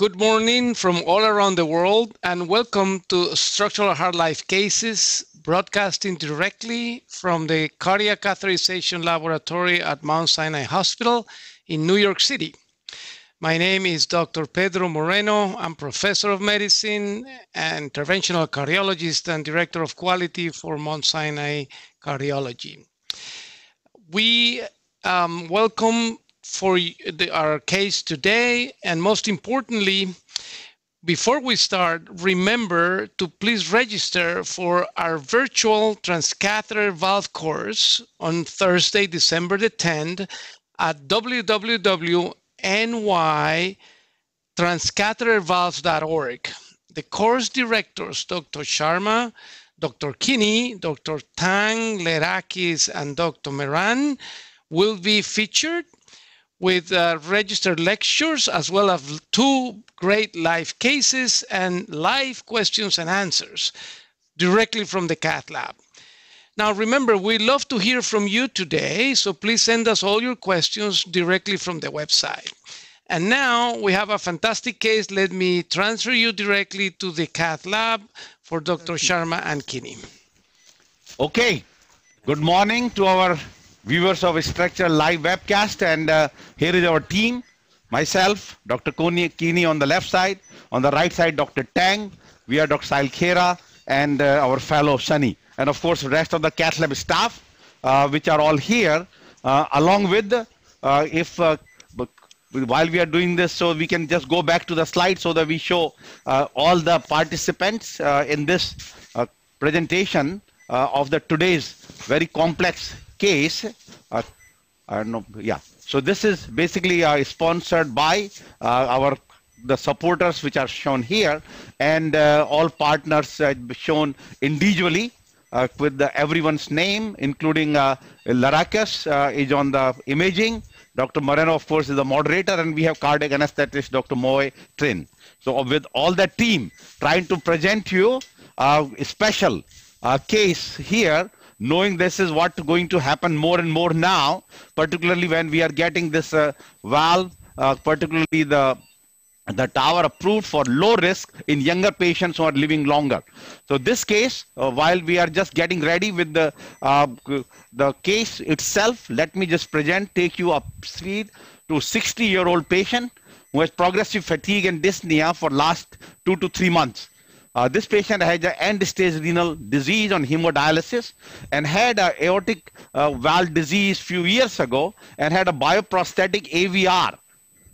Good morning from all around the world, and welcome to Structural Heart Life Cases, broadcasting directly from the Cardiac Catheterization Laboratory at Mount Sinai Hospital in New York City. My name is Dr. Pedro Moreno. I'm professor of medicine and interventional cardiologist and director of quality for Mount Sinai Cardiology. We um, welcome for the, our case today. And most importantly, before we start, remember to please register for our virtual transcatheter valve course on Thursday, December the 10th at www.nytranscathetervalves.org. The course directors, Dr. Sharma, Dr. Kini, Dr. Tang, Lerakis, and Dr. Mehran, will be featured with uh, registered lectures as well as two great live cases and live questions and answers directly from the cath lab. Now, remember, we love to hear from you today, so please send us all your questions directly from the website. And now we have a fantastic case. Let me transfer you directly to the cath lab for Dr. Sharma and Kini. Okay. Good morning to our viewers of Structure live webcast. And uh, here is our team. Myself, Dr. Kini on the left side. On the right side, Dr. Tang. We are Dr. Sahil Khera and uh, our fellow Sunny. And of course, the rest of the cath lab staff, uh, which are all here, uh, along with, uh, if uh, while we are doing this, so we can just go back to the slide so that we show all the participants in this presentation of the today's very complex case, uh, I don't know, yeah. So this is basically uh, sponsored by uh, our the supporters which are shown here and uh, all partners uh, shown individually uh, with the, everyone's name including uh, is on the imaging Dr. Moreno of course is the moderator and we have cardiac anesthetist Dr. Moe Trin so with all the team trying to present you a special case here knowing this is what going to happen more and more now, particularly when we are getting this uh, valve, uh, particularly the the TAVR approved for low risk in younger patients who are living longer. So this case, uh, while we are just getting ready with the uh, the case itself, let me just present, take you up speed to 60 year old patient who has progressive fatigue and dyspnea for last two to three months. Uh, this patient had an end-stage renal disease on hemodialysis and had a aortic uh, valve disease few years ago and had a bioprosthetic AVR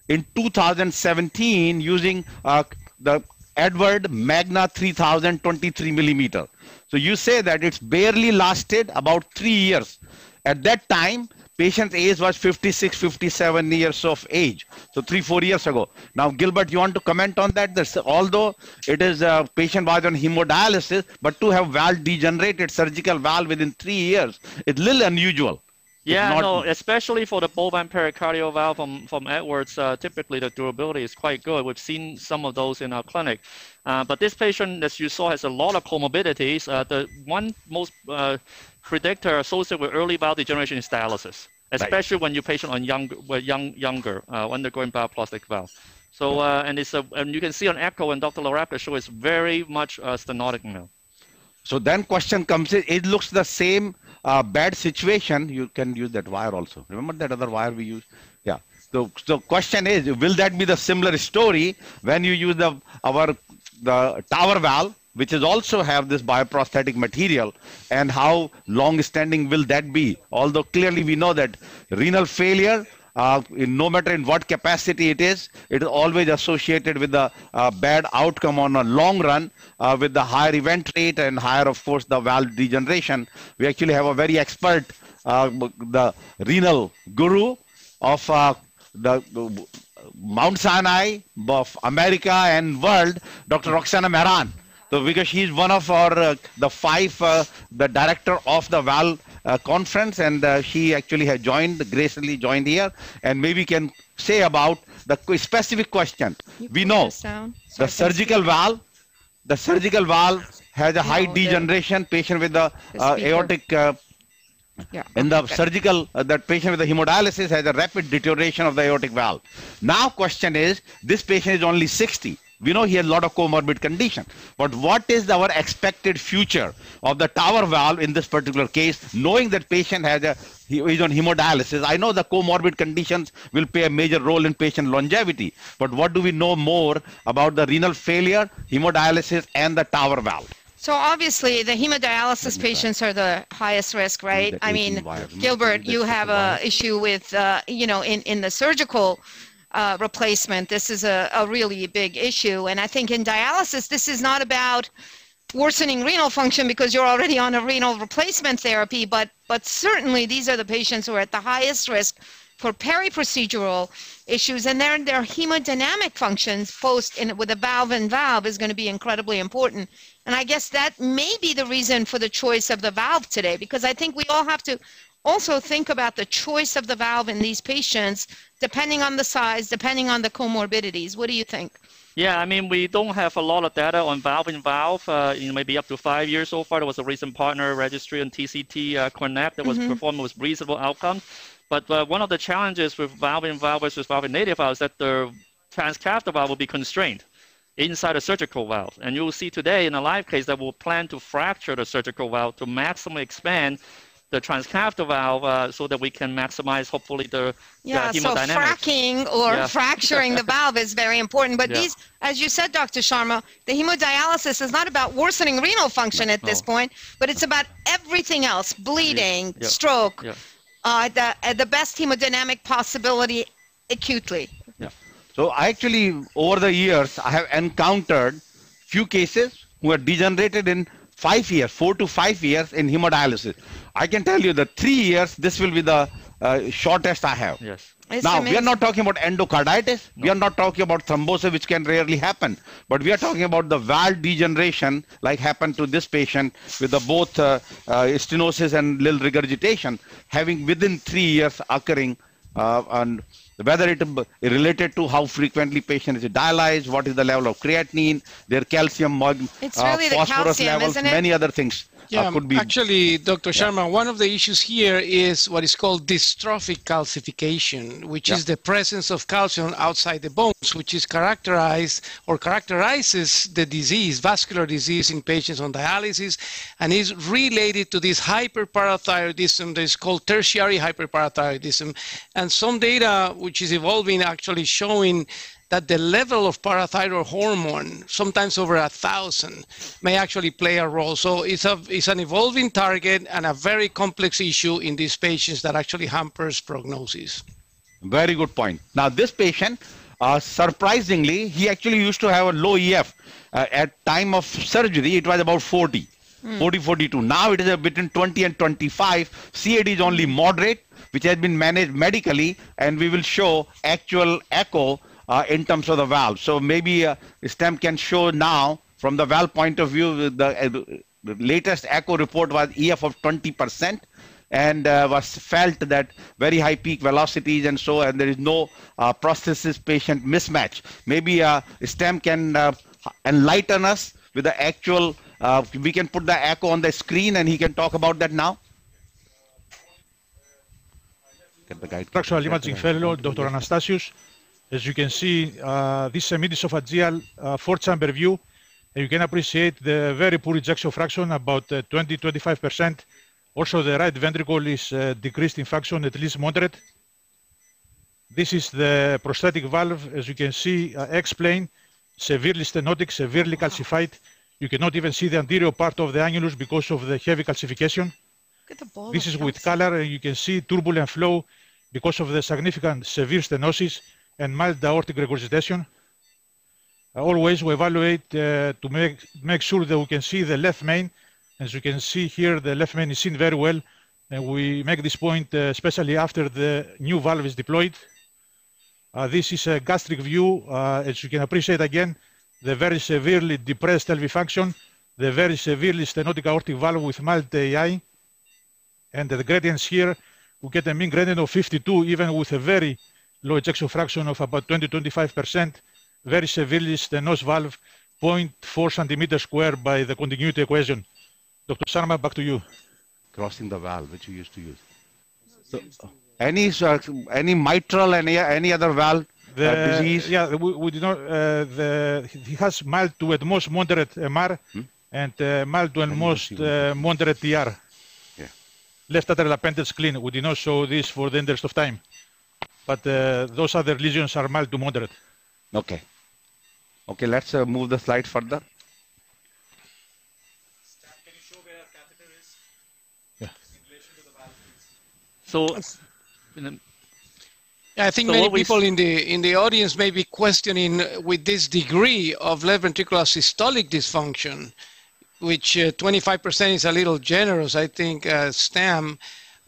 in 2017 using uh, the Edward Magna 3023 millimeter. So you say that it's barely lasted about three years. At that time, Patient's age was 56, 57 years of age. So three, four years ago. Now, Gilbert, you want to comment on that? This, although it is a patient was on hemodialysis, but to have valve degenerated surgical valve within three years, it's a little unusual. Yeah, not... no, especially for the bovine pericardial valve from, from Edwards, uh, typically the durability is quite good. We've seen some of those in our clinic. Uh, but this patient, as you saw, has a lot of comorbidities. Uh, the one most uh, predictor associated with early valve degeneration is dialysis, especially right. when you patient on young, young, younger, uh, undergoing bioplastic valve. So, uh, and it's a, and you can see on echo and Dr. Larapka show is very much uh, stenotic now. So then question comes in, it looks the same uh, bad situation. You can use that wire also. Remember that other wire we use? Yeah. So the question is, will that be the similar story when you use the our the TAVR valve which is also have this bioprosthetic material and how long standing will that be although clearly we know that renal failure uh, in, no matter in what capacity it is, it is always associated with a uh, bad outcome on a long run uh, with the higher event rate and higher, of course, the valve degeneration. We actually have a very expert, uh, the renal guru of uh, the Mount Sinai of America and world, Dr. Roxana Mehran. So because she's one of our uh, the five uh, the director of the Val uh, conference and uh, she actually has joined graciously joined here and maybe can say about the specific question. You we know the surgical valve the surgical valve has a high degeneration patient with the uh, aortic uh, Yeah. In the okay. surgical, uh, that patient with the hemodialysis has a rapid deterioration of the aortic valve. Now, question is, this patient is only 60. We know he has a lot of comorbid condition, but what is our expected future of the TAVR valve in this particular case, knowing that patient has a he is on hemodialysis. I know the comorbid conditions will play a major role in patient longevity, but what do we know more about the renal failure, hemodialysis, and the TAVR valve? So obviously, the hemodialysis patients are the highest risk, right? I mean. Gilbert, you have a issue with, uh, you know, in, in the surgical uh, replacement, this is a, a really big issue. And I think in dialysis, this is not about worsening renal function because you're already on a renal replacement therapy, but, but certainly these are the patients who are at the highest risk for peri-procedural issues and their, their hemodynamic functions post in with a valve and valve is going to be incredibly important. And I guess that may be the reason for the choice of the valve today, because I think we all have to also think about the choice of the valve in these patients, depending on the size, depending on the comorbidities. What do you think? Yeah, I mean, we don't have a lot of data on valve in valve, uh, you know, maybe up to five years so far. There was a recent partner registry on TCT uh, Connect that was performed with reasonable outcome. But uh, one of the challenges with valve in valve versus valve in native valve is that the transcatheter valve will be constrained inside a surgical valve. And you will see today in a live case that we'll plan to fracture the surgical valve to maximally expand the transcatheter valve uh, so that we can maximize hopefully the, Yeah, the so fracking or Yeah. fracturing the valve is very important. But Yeah. these, as you said, Dr. Sharma, the hemodialysis is not about worsening renal function at this point, but it's about everything else bleeding, Yeah. stroke, Yeah. uh, the, uh, the best hemodynamic possibility acutely. Yeah. So I actually, over the years, I have encountered few cases who are degenerated in five years, four to five years in hemodialysis. I can tell you that three years, this will be the uh, shortest I have. Yes. It's now, we are not talking about endocarditis. We are not talking about thrombosis, which can rarely happen. But we are talking about the valve degeneration, like happened to this patient with the both uh, uh, stenosis and little regurgitation, having within three years occurring. Uh, and whether it related to how frequently patient is dialyzed, what is the level of creatinine, their calcium, It's uh, really the phosphorus calcium, levels, many other things Yeah, be. actually, Dr. Sharma, one of the issues here is what is called dystrophic calcification, which is the presence of calcium outside the bones, which is characterized or characterizes the disease, vascular disease in patients on dialysis, and is related to this hyperparathyroidism that is called tertiary hyperparathyroidism. And some data which is evolving actually showing that the level of parathyroid hormone, sometimes over a thousand, may actually play a role. So it's a it's an evolving target and a very complex issue in these patients that actually hampers prognosis. Very good point. Now, this patient, uh, surprisingly, he actually used to have a low EF. Uh, at time of surgery, it was about 40, 40, 42. Now it is uh, between 20 and 25. CAD is only moderate, which has been managed medically, and we will show actual echo uh, in terms of the valve. So maybe uh, Stam can show now, from the valve point of view, the, uh, the latest echo report was EF of 20% and uh, was felt that very high peak velocities and so and there is no uh, prosthesis patient mismatch maybe uh, Stam can uh, enlighten us with the actual uh, we can put the echo on the screen and he can talk about that now Get the guide. structural imaging fellow, Dr. Anastasius. As you can see, uh, this is a mid-esophageal uh, four-chamber view. And you can appreciate the very poor ejection fraction, about 20-25%. Also, the right ventricle is uh, decreased in function, at least moderate. This is the prosthetic valve, as you can see, uh, X-plane, severely stenotic, severely calcified. You cannot even see the anterior part of the annulus because of the heavy calcification. This is with calcium. color, and you can see turbulent flow because of the significant severe stenosis and mild aortic regurgitation. Uh, Always we evaluate uh, to make, make sure that we can see the left main. As you can see here, the left main is seen very well. And we make this point uh, especially after the new valve is deployed. Uh, this is a gastric view. Uh, as you can appreciate again, the very severely depressed LV function, the very severely stenotic aortic valve with mild AI. And the gradients here, we get a mean gradient of 52, even with a very low ejection fraction of about 20-25%, very severely stenosed valve, 0.4 centimeters square by the continuity equation. Dr. Sharma, back to you. crossing the valve, which we used to use. So, any uh, any mitral, any any other valve The, uh, disease? Yeah, we, we did not. Uh, the, he has mild to at most moderate MR and uh, mild to at most uh, moderate TR. Yeah. Left atrial appendage clean. We did not show this for the interest of time. But uh, those other lesions are mild to moderate. Okay. Okay, let's uh, move the slide further. So, I think So many people in the in the audience may be questioning uh, with this degree of left ventricular systolic dysfunction, which uh, 25% is a little generous, I think, uh, Stam.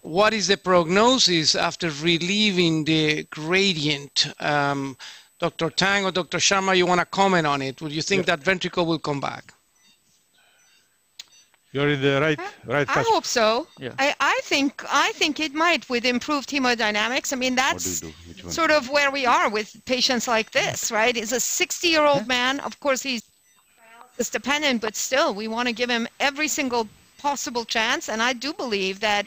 What is the prognosis after relieving the gradient? Um, Dr. Tang or Dr. Sharma, you want to comment on it? Would you think that ventricle will come back? You're in the right right I cusp. hope so. Yeah. I, I think I think it might with improved hemodynamics. I mean, What do that's do? Sort of where we are with patients like this, right? He's a 60 year old man. Of course, he's dialysis dependent, but still, we want to give him every single possible chance. And I do believe that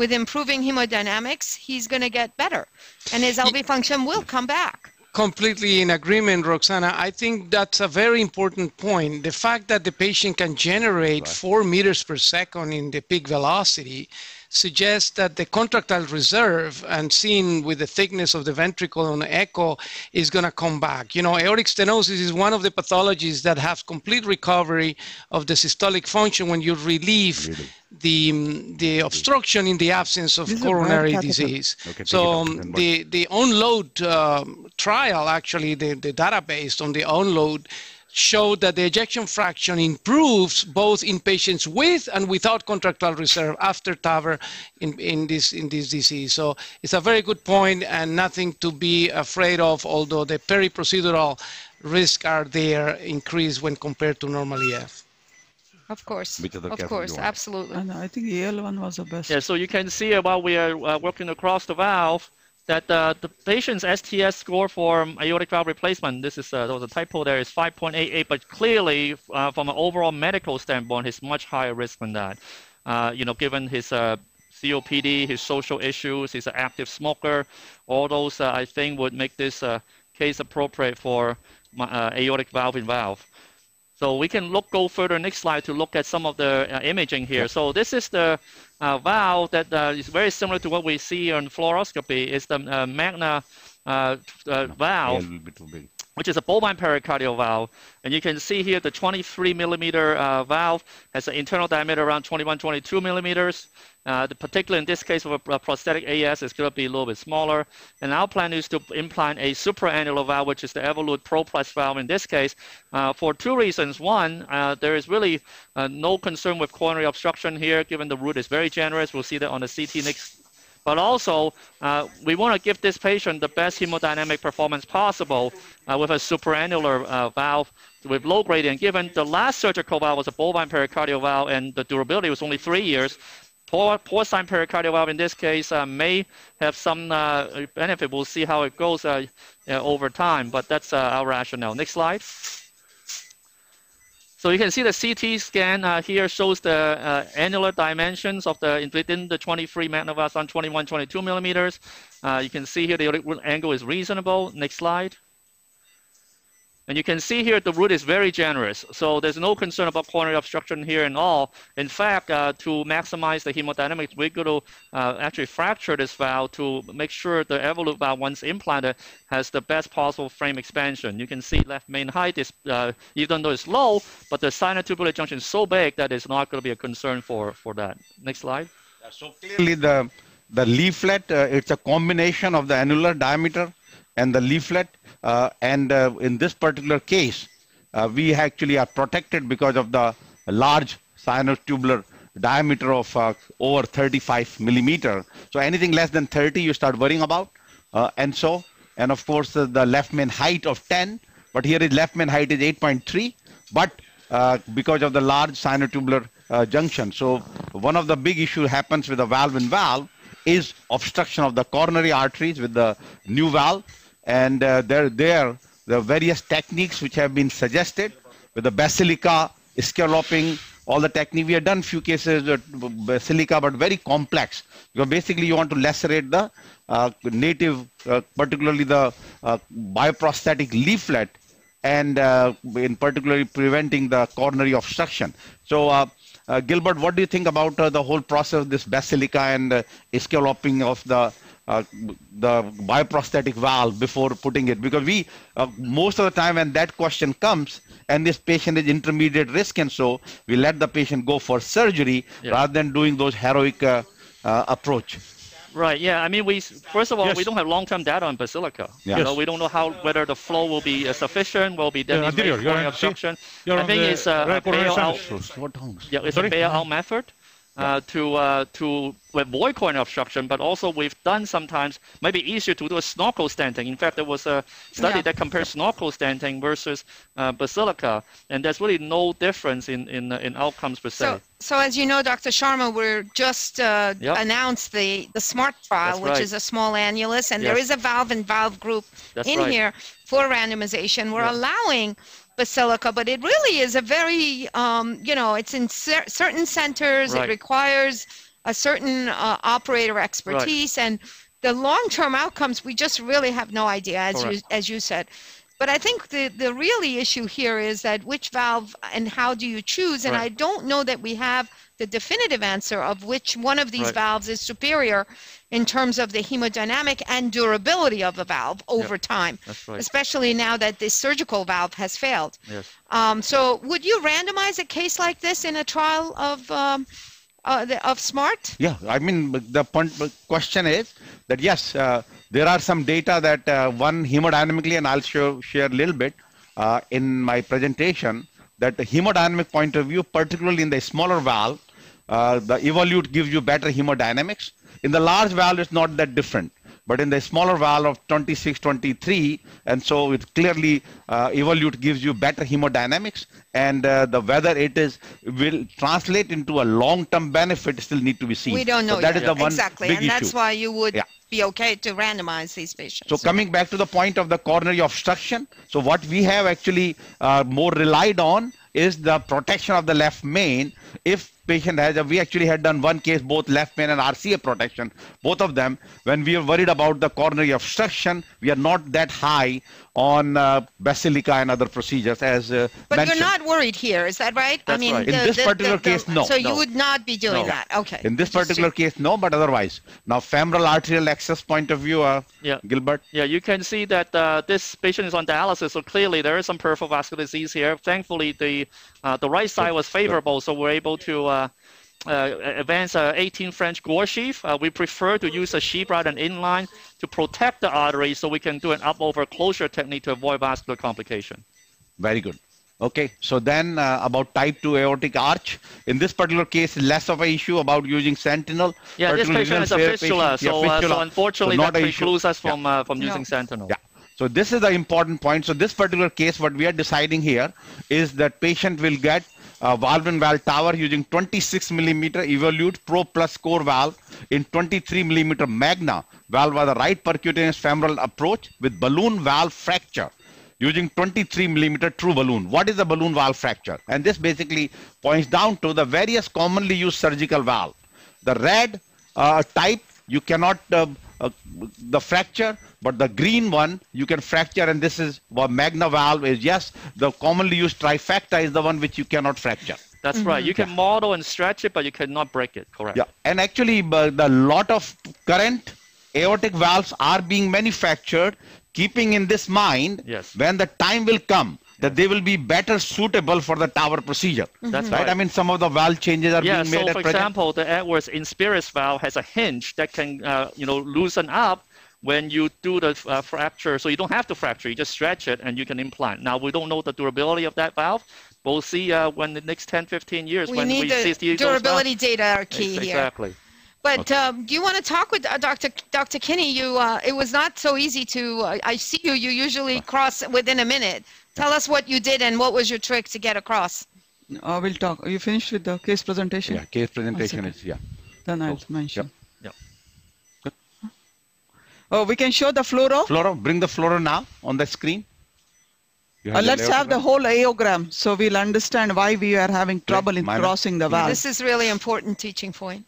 with improving hemodynamics, he's going to get better and his LV function will come back. completely in agreement, Roxana. I think that's a very important point. The fact that the patient can generate four meters per second in the peak velocity suggests that the contractile reserve and seen with the thickness of the ventricle on echo is going to come back. You know, aortic stenosis is one of the pathologies that have complete recovery of the systolic function when you relieve the, the obstruction in the absence of This coronary disease. Okay, so um, the the onload um, trial, actually, the, the database on the onload showed that the ejection fraction improves both in patients with and without contractile reserve after TAVR in, in, this, in this disease. So it's a very good point and nothing to be afraid of, although the peri-procedural risks are there increased when compared to normal EF. Of course. Of catheter course, absolutely. And I think EL one was the best. Yeah, so you can see while we are uh, working across the valve that uh, the patient's STS score for aortic valve replacement, this is uh, there was a typo there, is 5.88, but clearly uh, from an overall medical standpoint, he's much higher risk than that. Uh, you know, given his uh, COPD, his social issues, he's an active smoker, all those uh, I think would make this uh, case appropriate for my, uh, aortic valve in valve. So we can look go further next slide to look at some of the uh, imaging here. So this is the valve that uh, is very similar to what we see on fluoroscopy. It's the uh, Magna uh, uh, A valve little bit too big. Which is a bovine pericardial valve. And you can see here the 23 millimeter uh, valve has an internal diameter around 21, 22 millimeters. Uh, the particular in this case of a, a prosthetic AS is going to be a little bit smaller. And our plan is to implant a supraannular valve, which is the Evolut Pro Plus valve in this case, uh, for two reasons. One, uh, there is really uh, no concern with coronary obstruction here, given the root is very generous. We'll see that on the CT next but also uh, we want to give this patient the best hemodynamic performance possible uh, with a supraannular uh, valve with low gradient. Given the last surgical valve was a bovine pericardial valve and the durability was only three years, poor, porcine pericardial valve in this case uh, may have some uh, benefit. We'll see how it goes uh, over time, but that's uh, our rationale. Next slide. So you can see the CT scan uh, here shows the uh, annular dimensions of the within the 23 magnavas on 21, 22 millimeters. Uh, you can see here the angle is reasonable. Next slide. And you can see here the root is very generous. So there's no concern about coronary obstruction here at all. In fact, uh, to maximize the hemodynamics, we're going to uh, actually fracture this valve to make sure the Evolut valve, once implanted, has the best possible frame expansion. You can see left main height is, uh, even though it's low, but the sinotubular junction is so big that it's not going to be a concern for, for that. Next slide. So clearly the, the leaflet, uh, it's a combination of the annular diameter and the leaflet. Uh, and uh, in this particular case, uh, we actually are protected because of the large sinotubular diameter of over 35 millimeter. So anything less than 30, you start worrying about. And so, and of course, the left main height of 10, but here is left main height is 8.3, but uh, because of the large sinotubular uh, junction. So one of the big issue happens with the valve in valve is obstruction of the coronary arteries with the new valve. And uh, there, there, are various techniques which have been suggested with the basilica, scalloping, all the technique. We have done few cases with silica, but very complex. Because basically you want to lacerate the uh, native, uh, particularly the uh, bioprosthetic leaflet, and uh, in particularly preventing the coronary obstruction. So. Uh, Gilbert, what do you think about the whole process of this basilica and scalloping of the uh, the bioprosthetic valve before putting it because we uh, most of the time when that question comes and this patient is intermediate risk and so we let the patient go for surgery Yeah. rather than doing those heroic uh, uh, approach Right. Yeah. I mean, we first of all Yes. we don't have long-term data on basilica. Yeah. You know, we don't know how whether the flow will be uh, sufficient, will be then Yeah, anterior, you're coronary obstruction. you're I on think the it's a, a right coronary bailout. sinus. what homes Yeah, it's Sorry? a bailout method uh, to uh, to avoid coronary obstruction, but also we've done sometimes maybe easier to do a snorkel stenting. In fact, there was a study Yeah. that compared snorkel stenting versus uh, basilica, and there's really no difference in in, uh, in outcomes per se. So, so as you know, Dr. Sharma, we're just uh, Yep. announced the the SMART trial, That's which right. is a small annulus, and there Yes. is a valve and valve group That's in right. here for randomization. We're Yeah. allowing basilica, but it really is a very, um, you know, it's in cer- certain centers. Right. It requires a certain uh, operator expertise, and the long-term outcomes we just really have no idea, as you as you said. But I think the, the really issue here is that which valve and how do you choose? And Right. I don't know that we have the definitive answer of which one of these Right. valves is superior in terms of the hemodynamic and durability of the valve over time, That's right. especially now that this surgical valve has failed. Yes. Um, so would you randomize a case like this in a trial of, um, uh, the, of SMART? Yeah, I mean the point, question is that yes, uh, there are some data that uh, one hemodynamically, and I'll show, share a little bit uh, in my presentation that the hemodynamic point of view, particularly in the smaller valve, the Evolut gives you better hemodynamics. In the large valve, it's not that different. But in the smaller valve of 26, 23, and so it clearly uh, Evolut gives you better hemodynamics, and uh, the whether it is will translate into a long-term benefit still need to be seen. We don't know So that yet. is the one exactly, and that's issue. why you would Yeah. be okay to randomize these patients. So coming back to the point of the coronary obstruction, so what we have actually uh, more relied on is the protection of the left main. If patient has, a, we actually had done one case, both left main and RCA protection, both of them. When we are worried about the coronary obstruction, we are not that high on uh, basilica and other procedures as uh, But mentioned. you're not worried here, is that right? I mean, right. In this particular case, no. So you would not be doing No. that. Okay. In this Just to- particular case, no, but otherwise. Now, femoral arterial access point of view, uh, Yeah. Gilbert. Yeah, you can see that uh, this patient is on dialysis, so clearly there is some peripheral vascular disease here. Thankfully, the uh, the right side was favorable, so we're able to uh, uh, a 18 French gore sheath. Uh, we prefer to use a sheath rather than inline to protect the artery, so we can do an up-over closure technique to avoid vascular complication. Very good. Okay, so then uh, about type 2 aortic arch. In this particular case, less of a issue about using sentinel. Yeah, this patient has a renal fistula, patient. Yeah, so, uh, fistula. so unfortunately So not that a issue. precludes us Yeah. from uh, from No. using sentinel. Yeah. So this is the important point. So this particular case, what we are deciding here is that patient will get a valve and valve TAVR using 26 millimeter Evolut Pro Plus core valve in 23 millimeter Magna valve with a right percutaneous femoral approach with balloon valve fracture using 23 millimeter true balloon. What is a balloon valve fracture? And this basically points down to the various commonly used surgical valve. The red uh, type you cannot uh, uh, the fracture, but the green one you can fracture, and this is what magna valve is. Yes, the commonly used trifecta is the one which you cannot fracture. That's right. You can model and stretch it, but you cannot break it. Correct. Yeah, and actually, uh, the lot of current aortic valves are being manufactured, keeping in this mind Yes. when the time will come that they will be better suitable for the TAVR procedure. That's right. right. I mean, some of the valve changes are Yeah, being made so at for example, the Edwards Inspiris valve has a hinge that can, uh, you know, loosen up when you do the uh, fracture. So you don't have to fracture, you just stretch it and you can implant. Now, we don't know the durability of that valve. but We'll see uh, when the next 10, 15 years we when need we the see those durability valves. data are key Ex- here. Exactly. But um, do you want to talk with uh, Dr. Dr. Kini? You, uh, it was not so easy to. Uh, I see you. You usually cross within a minute. Tell us what you did and what was your trick to get across. Uh, we'll talk. Are you finished with the case presentation? Yeah, case presentation second. is yeah. Then I'll mention. Yep. Oh, we can show the fluoro. Flora, bring the fluoro now on the screen. Uh, have let's have the whole aogram so we'll understand why we are having trouble in Ma'am? crossing the valve. This is really important teaching point.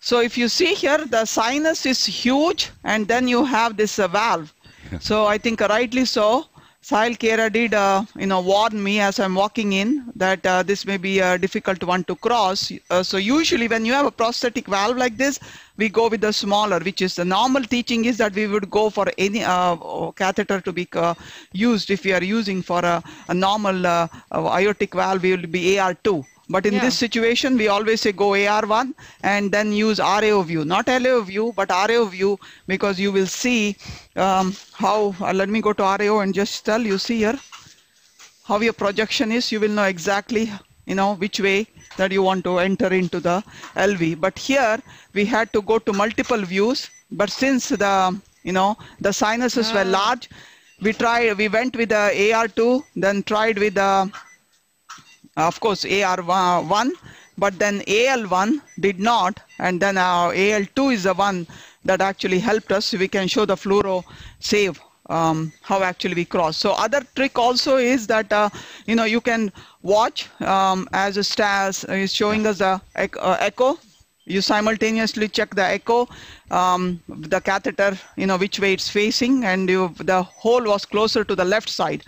So if you see here, the sinus is huge, and then you have this uh, valve. so I think rightly so. Sahil Khera did, uh, you know, warn me as I'm walking in that uh, this may be a difficult one to cross. Uh, so usually when you have a prosthetic valve like this, we go with the smaller, which is the normal teaching is that we would go for any uh, catheter to be uh, used if we are using for a, a normal uh, aortic valve, we will be AR2. But in Yeah. this situation, we always say go AR1 and then use RAO view, not LAO view, but RAO view, because you will see um, how, uh, let me go to RAO and just tell you, see here, how your projection is, you will know exactly, you know, which way that you want to enter into the LV. But here, we had to go to multiple views, but since the, you know, the sinuses were large, we tried, we went with the AR2, then tried with the of course AR1 but then AL1 did not and then our AL2 is the one that actually helped us. We can show the fluoro save um, how actually we cross. So other trick also is that uh, you know you can watch um, as a stars is showing us the uh, echo. You simultaneously check the echo um, the catheter you know which way it's facing and you, the hole was closer to the left side.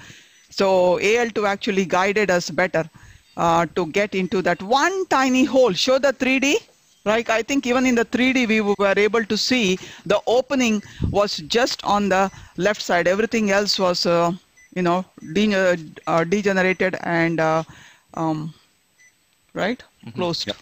So AL2 actually guided us better uh, to get into that one tiny hole. Show the 3D. Right, I think even in the 3D we were able to see the opening was just on the left side. Everything else was, uh, you know, de- uh, degenerated and, uh, um, right, closed. Yep.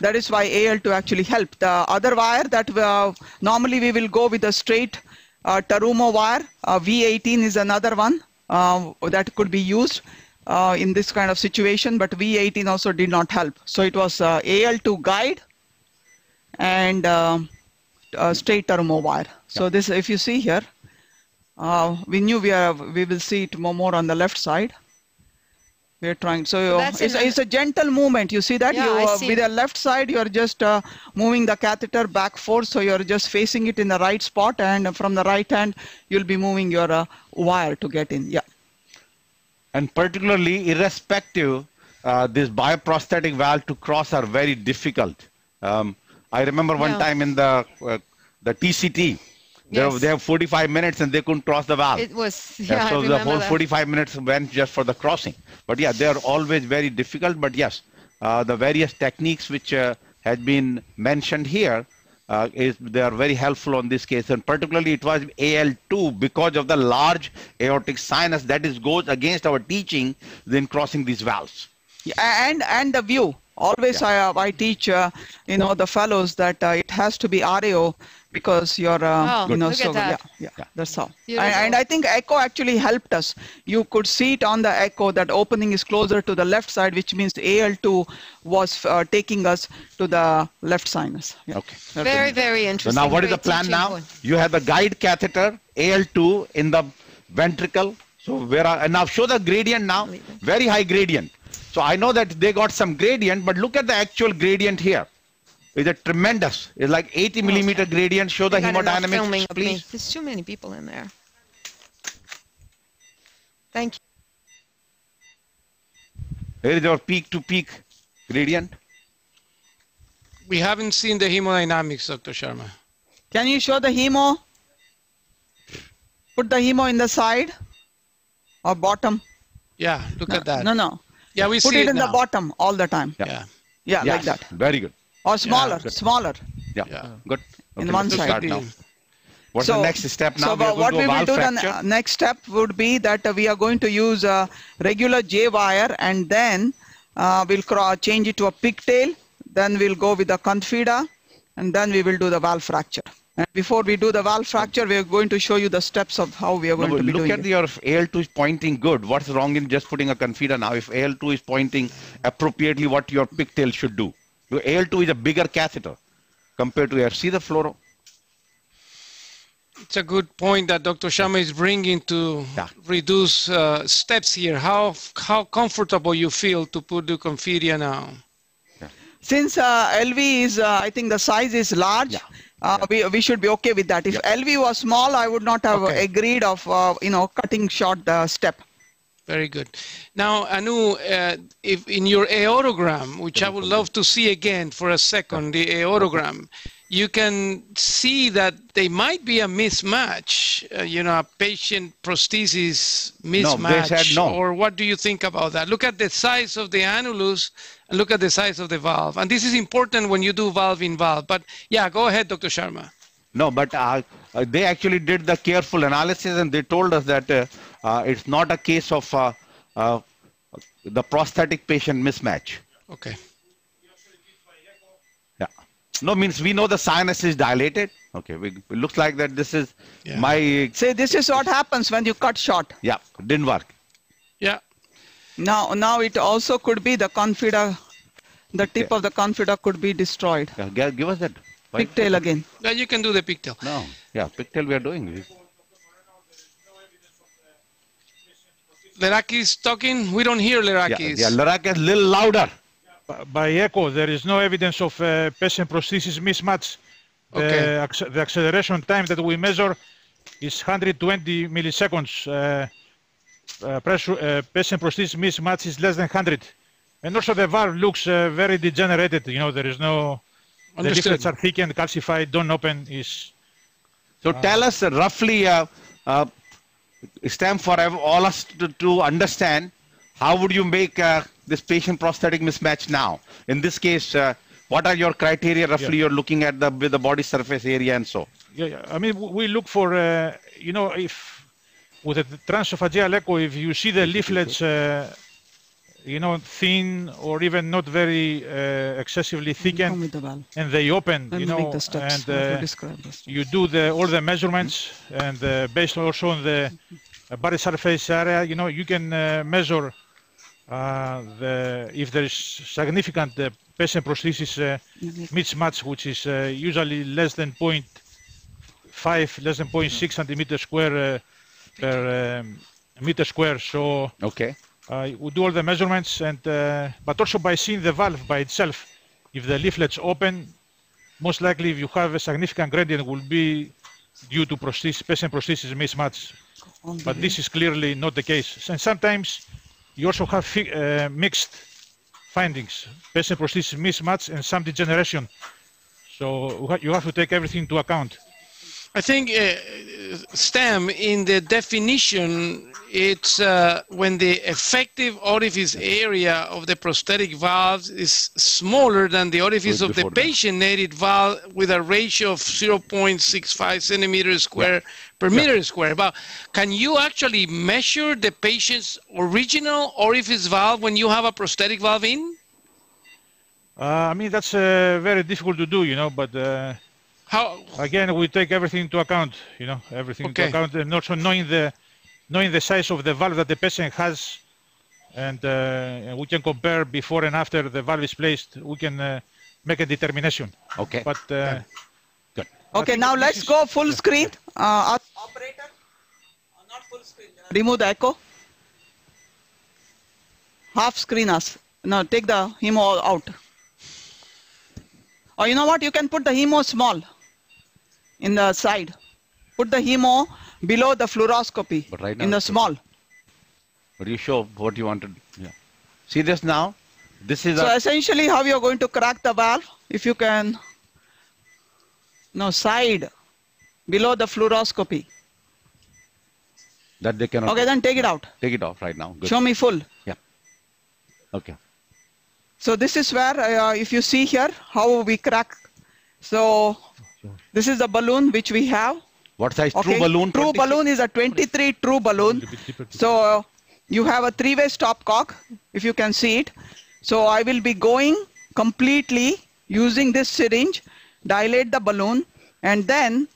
That is why AL2 actually helped. The other wire that uh, normally we will go with a straight uh, Terumo wire, uh, V18 is another one uh, that could be used uh, in this kind of situation, but V18 also did not help. So it was uh, AL2 guide and uh, uh, straight Terumo wire. So this, if you see here, uh, we knew we are, we will see it more, more on the left side. We're trying. So that's it's, another- it's a gentle movement. You see that? Yeah, you, I uh, see. with the left side, you're just uh, moving the catheter back forth. So you're just facing it in the right spot. And from the right hand, you'll be moving your uh, wire to get in. Yeah. And particularly irrespective, uh, this bioprosthetic valve to cross are very difficult. Um, I remember one Yeah. time in the uh, the TCT, they, Yes. they have 45 minutes and they couldn't cross the valve. It was, Yeah, yeah, so the whole that. 45 minutes went just for the crossing. But yeah, they are always very difficult. But yes, uh, the various techniques which uh, had been mentioned here uh, is they are very helpful on this case, and particularly it was AL2 because of the large aortic sinus that is goes against our teaching in crossing these valves. Yeah, and and the view always I, uh, I teach uh, you know the fellows that uh, it has to be RAO because you're uh, Oh, you know so that. yeah yeah that's all and, and I think echo actually helped us you could see it on the echo that opening is closer to the left side which means AL2 was uh, taking us to the left sinus yeah. Okay. That's Very, it. very So interesting. now what is the plan now? point. You have the guide catheter AL2 in the ventricle. So where are, and now show the gradient now, very high gradient. So I know that they got some gradient, but look at the actual gradient here. It's a tremendous. It's like 80 millimeter gradient. Show the I got enough filming hemodynamics, please. There's too many people in there. Thank you. Here is our peak to peak gradient. We haven't seen the hemodynamics, Dr. Sharma. can you show the hemo put the hemo in the side or bottom Yeah, look no, at that. no no Yeah, we put see it it in now. the bottom all the time Yeah. Yeah. yeah Yes, like that Very good. Or smaller good. smaller Yeah. Yeah. Good. In one side. start now. What's the next step now? So we are uh, going what we will do the next step would be that uh, we are going to use a regular J wire and then uh, we'll change it to a pigtail. Then we'll go with the confida and then we will do the valve fracture. And before we do the valve fracture, we are going to show you the steps of how we are going but to be look doing at it. your AL2 is pointing good. What's wrong in just putting a confida now? If AL2 is pointing appropriately, what your pigtail should do. Your AL2 is a bigger catheter compared to F. See the fluoro? It's a good point that Dr. Sharma is bringing to Yeah. reduce uh, steps here. How how comfortable you feel to put the Confida now? since uh, LV is, uh, I think the size is large, Yeah. uh, we, we should be okay with that. If LV was small, I would not have Okay. agreed of, uh, you know, cutting short the step. Very good. Now, Anu, uh, if in your aorogram, which I would love to see again for a second, the aorogram, you can see that there might be a mismatch, uh, you know, a patient prosthesis they mismatch. said no. Or what do you think about that? Look at the size of the annulus and look at the size of the valve. And this is important when you do valve in valve. But yeah, go ahead, Dr. Sharma. No, but uh, uh, they actually did the careful analysis and they told us that uh, it's not a case of uh, uh, the prosthetic patient mismatch. Okay. Yeah. No, means we know the sinus is dilated. Okay, we, it looks like that this is Yeah. my, See, this is what happens when you cut short. yeah, didn't work. Yeah. Now, now it also could be the confida, the tip Okay. of the confida could be destroyed. Yeah, give, give us that. Pigtail again. Yeah, you can do the pigtail. No, yeah, pigtail we are doing. Lerakis talking. We don't hear Yeah, Lerakis. yeah, Lerakis little louder. By echo, there is no evidence of uh, patient prosthesis mismatch. The, Okay. acc- the acceleration time that we measure is 120 milliseconds. Uh, uh, pressure, uh, patient prosthesis mismatch is less than 100. And also the valve looks uh, very degenerated. You know, there is no, the leaflets are thickened, calcified, don't open. Is So tell us uh, roughly, uh, Stam, for all us to, to understand, how would you make uh, this patient prosthetic mismatch now? In this case, uh, what are your criteria roughly Yeah. you're looking at the, with the body surface area and so? Yeah, yeah. I mean, we look for, uh, you know, if with a transophageal echo, if you see the leaflets, uh, you know, thin or even not very uh, excessively Come thickened, with the valve. and they open, you know, and uh, describe the steps. you do the all the measurements, and uh, based also on the uh, body surface area, you know, you can uh, measure uh, the if there is significant uh, patient prosthesis uh, mismatch, which is uh, usually less than 0.5, less than 0.6 centimeter square uh, per um, meter square. So Okay. Uh, we do all the measurements, and uh, but also by seeing the valve by itself, if the leaflets open, most likely if you have a significant gradient will be due to prosthesis, patient prosthesis mismatch. But this is clearly not the case. And sometimes you also have fi- uh, mixed findings, patient prosthesis mismatch and some degeneration. So you have to take everything into account. I think uh, Stam in the definition, it's uh, when the effective orifice area of the prosthetic valve is smaller than the orifice of the patient-nated valve with a ratio of 0.65 centimeters square per meter square. But can you actually measure the patient's original orifice valve when you have a prosthetic valve in? Uh, I mean that's uh, very difficult to do, you know. But uh, How? again, we take everything into account, you know, everything Okay. into account, and also knowing the knowing the size of the valve that the patient has, and, uh, and we can compare before and after the valve is placed. We can uh, make a determination. Okay. But uh, Good. Okay, think now let's is- go full screen. Uh, operator, uh, not full screen. Remove the echo. Half screen us. Now take the hemo out. Or you know what? You can put the hemo small in the side. Put the hemo below the fluoroscopy But right now in the small. But you show what you wanted. Yeah. See this now? This is So essentially how you're going to crack the valve, if you can, no, side, below the fluoroscopy. that they cannot Okay, then take it out. take it off right now. Good. Show me full. Yeah. Okay. So this is where, uh, if you see here, how we crack. So this is the balloon which we have. What size Okay. true balloon? True 26? balloon is a 23 true balloon. little bit deeper to- So uh, you have a three-way stopcock, if you can see it. So I will be going completely using this syringe, dilate the balloon, and then,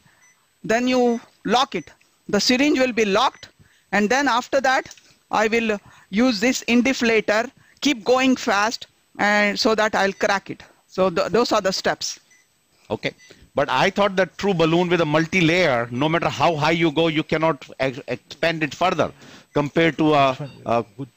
then you lock it. The syringe will be locked, and then after that, I will use this indeflator, keep going fast, and so that I'll crack it. So th- those are the steps. Okay. But I thought that true balloon with a multi-layer, no matter how high you go, you cannot ex- expand it further compared to a, a good,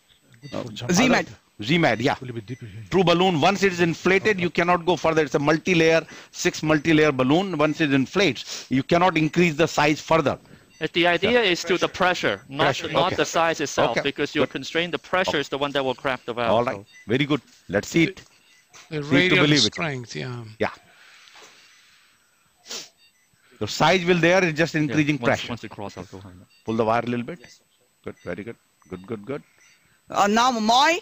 good for some Z-MED. Z-MED, yeah. A little bit deeper. True balloon, once it is inflated, you cannot go further. It's a multi-layer, six multi-layer balloon. Once it inflates, you cannot increase the size further. Uh, The idea is to the pressure, not Pressure, not okay. the size itself, Okay, because you're good. constrained. The pressure is the one that will crack the valve. All right, very good. Let's see it. The to radial believe it. strength, yeah. Yeah. The size will there is just Yeah, increasing once, pressure. Once you cross, I'll. Pull the wire a little bit. Good, very good. Good, good, good. Uh, now, Moy,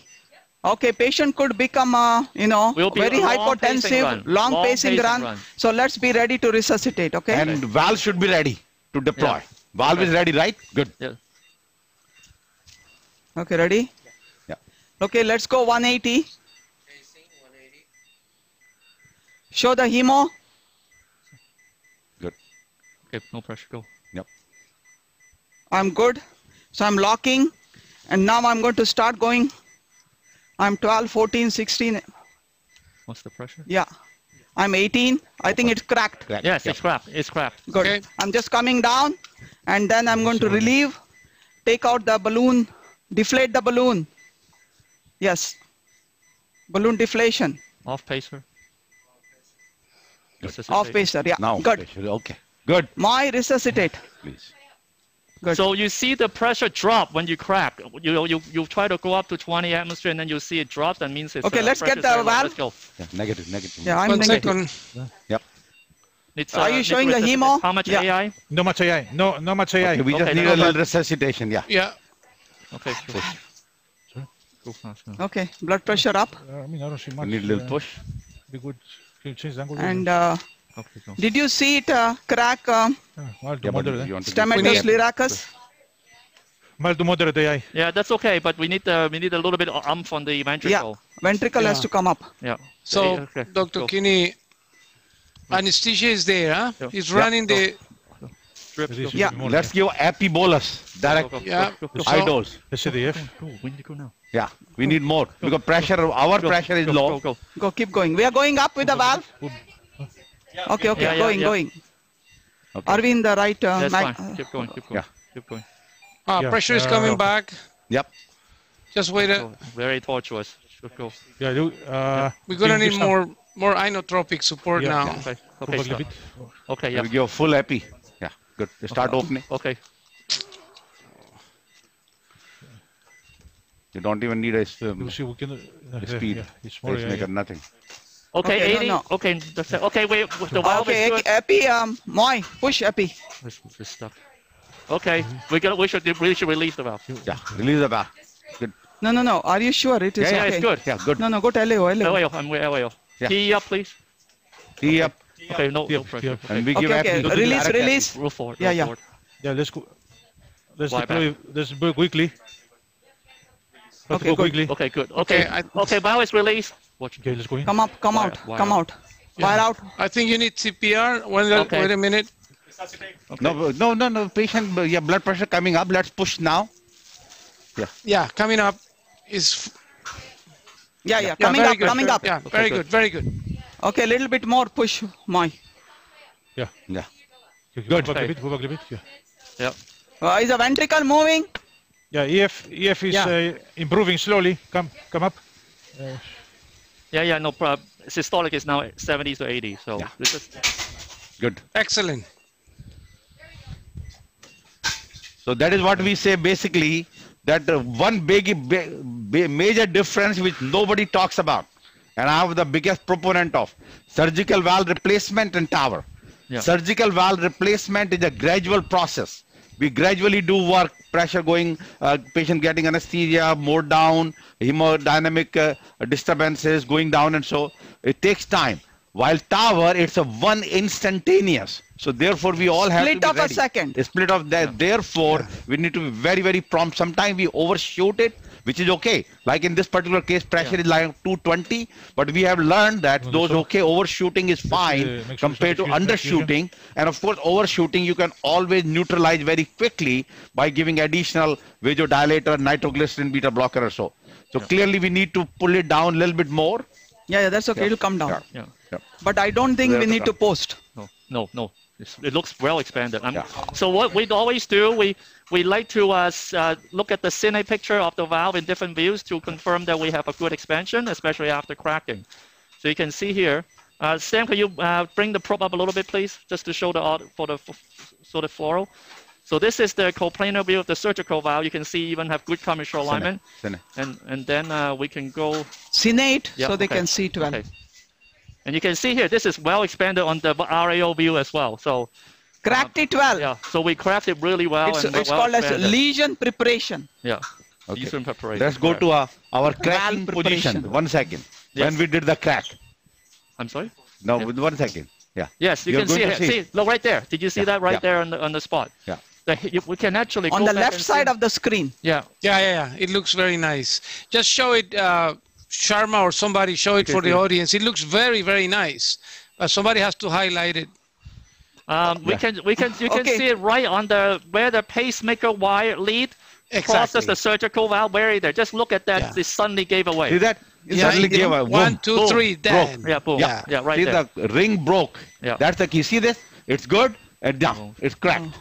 okay, patient could become, uh, you know, Will be very a long pacing hypotensive, run. long, Long pacing, pacing run. run. So let's be ready to resuscitate, okay? And valve should be ready to deploy. Yeah. Valve is ready, right? Good. Yeah. Okay, ready? Yeah. Okay, let's go 180. Show the hemo. Good. Okay, no pressure. Go. Yep. I'm good. So I'm locking. And now I'm going to start going. I'm 12, 14, 16. What's the pressure? Yeah. I'm 18. I think it's cracked. Correct. Yes, Yep. it's cracked. It's cracked. Good. Okay. I'm just coming down. And then I'm going to relieve. Take out the balloon. Deflate the balloon. Yes. Balloon deflation. Off pacer. Off pacer. Yeah. Now, Good. okay. Good, My resuscitate. please. Good. So you see the pressure drop when you crack. You you you try to go up to 20 atmosphere and then you see it drop. That means it's Okay, uh, let's get the valve. Let's go. Yeah, negative, negative. yeah, I'm One negative. second. Yep. It's, Are uh, you showing the hemo? How much Yeah. AI? No much AI. No, no much AI. Okay, we just need no, a little but- resuscitation. Yeah. Yeah. Okay. Go, go fast. yeah. Okay. Blood pressure up. Uh, I mean, I don't see much. We need a little uh, push. Be good. Can you change the angle? And uh, Okay, go. did you see it uh, crack uh, mild to Yeah, but moderate. you want to Stamatios need- Lerakis? Mild to moderate AI. Yeah, that's okay, but we need uh, we need a little bit of umph on the ventricle. Yeah. ventricle. Ventricle has to come up. Yeah. So, okay, Dr. go. Kini, anesthesia is there, huh? Yeah. He's Yeah. running the, Drip, go. Yeah. should be more Let's give epi bolus direct Go, go, Yeah. go, go, go. So- high dose. Let's see the F. We need to go now. Yeah, we need more because pressure, our pressure is low. Go, go. Go, keep going. We are going up with the valve. Okay, okay, Yeah, yeah, going, yeah. going. Okay. Are we in the right? Uh, That's mag- fine. Keep going, keep going, Yeah. keep going. uh, Yeah, pressure is uh, coming back. Yep. Just wait. A, Go. Very tortuous. Should go. Yeah, do, uh, we're gonna need more more inotropic support Yeah. now. Okay, okay, Probably stop. bit. Okay, We yeah. give full epi. Yeah, good. Start opening. Okay, You don't even need a um, You see, we can. Uh, uh, speed. Yeah, it's more AI. pacemaker, nothing. Okay, Okay, 80. no. Okay, that's it. Okay, wait, the valve okay, is good. epi, um, Moy, push epi. This is stuck. Okay, we got. We should. We should release the valve. Yeah, release the valve. Good. No, no, no. Are you sure it is Yeah, yeah, okay? it's good. Yeah, good. No, no, go to LAO, LAO. LAO, I'm with LAO. Yeah. T up, please. Tee up. Okay, no, no Yep, pressure. Okay. And we give Okay, okay. Release, release. Roll forward. Yeah, roll yeah. Forward. Yeah, let's go. Let's Fly deploy. Let's deploy quickly. Let's Okay, go good. quickly. Okay, good. Okay, I- okay. Valve is released. Watch. Okay, let's go. Come up, come Wire- out, wire come out. out. Fire out. I think you need CPR. Wait, a- Okay. wait a minute. No, no, no, no. Patient, yeah, blood pressure coming up. Let's push now. Yeah, Yeah, coming up is Yeah, yeah, yeah, coming up, good. coming up. Yeah, Okay, very good. good, very good. Okay, a little bit more push, Moy. Yeah. Yeah. Okay, Go back Okay. a bit. Go back a bit. Yeah. Yeah. Uh, is the ventricle moving? Yeah. EF. EF is Yeah. uh, improving slowly. Come, come up. Uh, Yeah, yeah. No problem. Systolic is now 70 to 80. So Yeah. this is Good. Excellent. So that is what we say basically that uh, one big, big, big major difference which nobody talks about, and I am the biggest proponent of surgical valve replacement and TAVR. Yeah. Surgical valve replacement is a gradual process. We gradually do work, pressure going, uh, patient getting anesthesia, more down, hemodynamic uh, disturbances going down, and so it takes time. While TAVR, it's a one instantaneous. So therefore, we all have Split to be of a second. A split of that. Therefore, we need to be very, very prompt. Sometimes we overshoot it, which is okay. Like in this particular case, pressure is like 220, but we have learned that No, those so- okay overshooting is fine sure compared to it's not excuse- undershooting. And of course, overshooting you can always neutralize very quickly by giving additional vasodilator, nitroglycerin, beta blocker or so. So clearly, we need to pull it down a little bit more. Yeah, yeah, that's okay. Yeah. It'll come down. Yeah. yeah. But I don't think There we need to post. No. No, no. It's, it looks well expanded. I'm- Yeah. So what we always do, we we like to uh, uh, look at the cine picture of the valve in different views to confirm that we have a good expansion, especially after cracking. So you can see here. Uh, Sam, can you uh, bring the probe up a little bit, please, just to show the aud- for the f- sort of fluoro. So this is the coplanar view of the surgical valve. You can see even have good commissure alignment, Cine. and and then uh, we can go Cinate, Yeah, so they okay. can see it well. Okay. And you can see here, this is well expanded on the RAO view as well. So Cracked it um, well. yeah, so we craft it really well. It's, and it's well called as lesion preparation. Yeah. Okay. Lesion preparation. Let's go to uh, our, our cracking position. One second. Yes. When we did the crack. I'm sorry. No, Yeah. one second. Yeah. Yes, you You're can see it. to See, look right there. Did you see Yeah, that right yeah. there on the on the spot? Yeah. The, we can actually On go the left side see. of the screen. Yeah. Yeah, yeah, yeah. It looks very nice. Just show it, uh, Sharma or somebody show it Okay, for the good. audience. It looks very, very nice. But somebody has to highlight it. Um, we Yeah. can we can you can Okay. see it right on the where the pacemaker wire lead crosses Exactly. the surgical valve. Where there. Just look at that. Yeah. This suddenly gave away. See that? It Yeah, suddenly it- gave a One, boom. two, Boom. three, Broke. then. Yeah, boom. Yeah. Yeah, right See there. the ring broke. Yeah. That's the key. See this? It's good and down. It's cracked.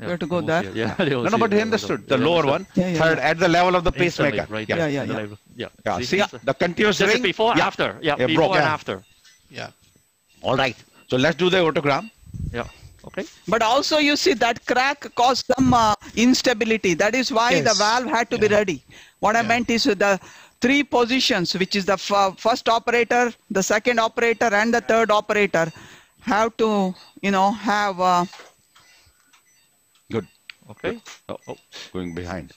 Yeah, We have to go we'll there. see. Yeah, No, no, but he understood. The lower one, Yeah, yeah, third yeah. at the level of the pacemaker. Right Yeah. Yeah, yeah, yeah. yeah. Yeah. See here's the continuous This ring. is before, Yeah. after. Yeah, Yeah, before broke. and Yeah. after. Yeah. All right. So let's do the aortogram. Yeah. Okay. But also you see that crack caused some uh, instability. That is why the valve had to be ready. What I meant is the three positions, which is the f- first operator, the second operator, and the third operator, have to, you know, have. Uh, Good. Okay. Oh, oh, going behind.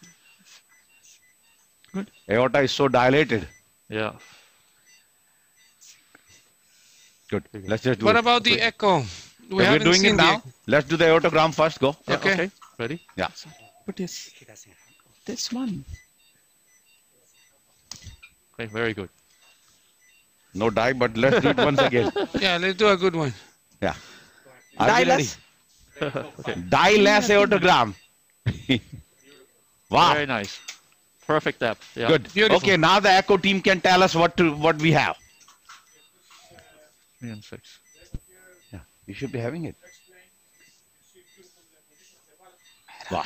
Good. Aorta is so dilated. Yeah. Good. Let's just do What it. about the echo? We Yeah, we're haven't doing it seen the now. Let's do the aortogram first. Go. Yeah, Okay. okay. Ready? Yeah. what is this one? Okay. Very good. No die, but let's do it once again. Yeah, let's do a good one. Yeah. Are we ready? Dilus? okay. Die-less aortogram. wow. Very nice. Perfect app. Yeah. Good. Beautiful. Okay, now the echo team can tell us what to what we have. Three and six. You should be having it.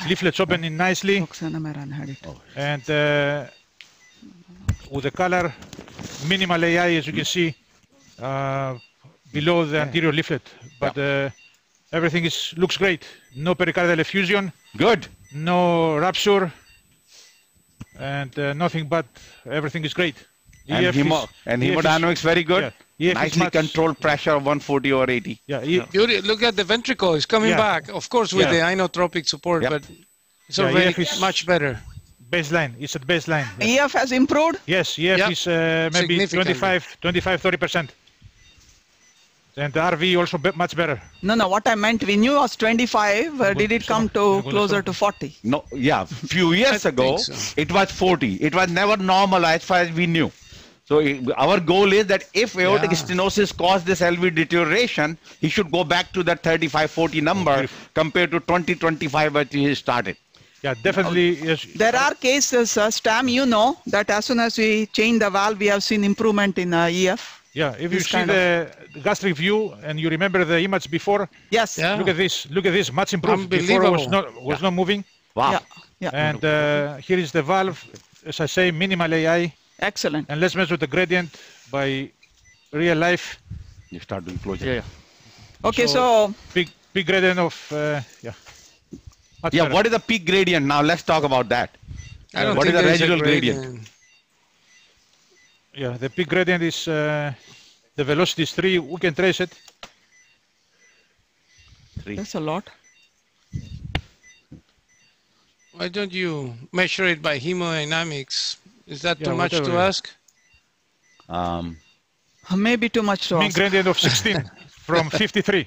Leaflets opening nicely Roxana Mehran had it. and uh, with the color minimal AI as you can see uh, below the anterior leaflet. But uh, everything is looks great. No pericardial effusion, Good. no rupture, and uh, nothing but everything is great. And, EF hemo- is- and EF is- hemodynamics very good. Yeah, Nicely much- controlled pressure of 140 or 80. Yeah, Beauty. Look at the ventricle. It's coming Yeah. back. Of course, with Yeah. the inotropic support, Yep. but it's Yeah, already is- much better. baseline. It's at baseline. Yeah. EF has improved. Yes, EF Yep. is uh, maybe 25, 25, 30 percent. And the RV also be- much better. No, no. What I meant, we knew it was 25. Uh, did it come to closer to 40? No, yeah, few years ago so. it was 40. It was never normal as far as we knew. So our goal is that if aortic Yeah. stenosis caused this LV deterioration, he should go back to that 35, 40 number beautiful. compared to 20, 25 that he started. Yeah, definitely. Yes. There are cases, uh, Stam, you know, that as soon as we change the valve, we have seen improvement in uh, EF. Yeah, if you This see kind of- the gastric view and you remember the image before, Yes. Yeah. look at this. Look at this. Much improved. Before was not was not moving. Wow. Yeah. Yeah. And uh, here is the valve. As I say, minimal AI. Excellent. And let's measure the gradient by real life. You start doing closure. Yeah. yeah. Okay, So- so Big big gradient of uh, yeah. Much Yeah, better. what is the peak gradient? Now let's talk about that. I don't what think is the there is a residual gradient? Yeah, the peak gradient is uh, the velocity is three. We can trace it. Three. that's a lot. Why don't you measure it by hemodynamics? Is that Yeah, too much to ask? Um, Maybe too much to Mean ask. gradient of 16 from 53.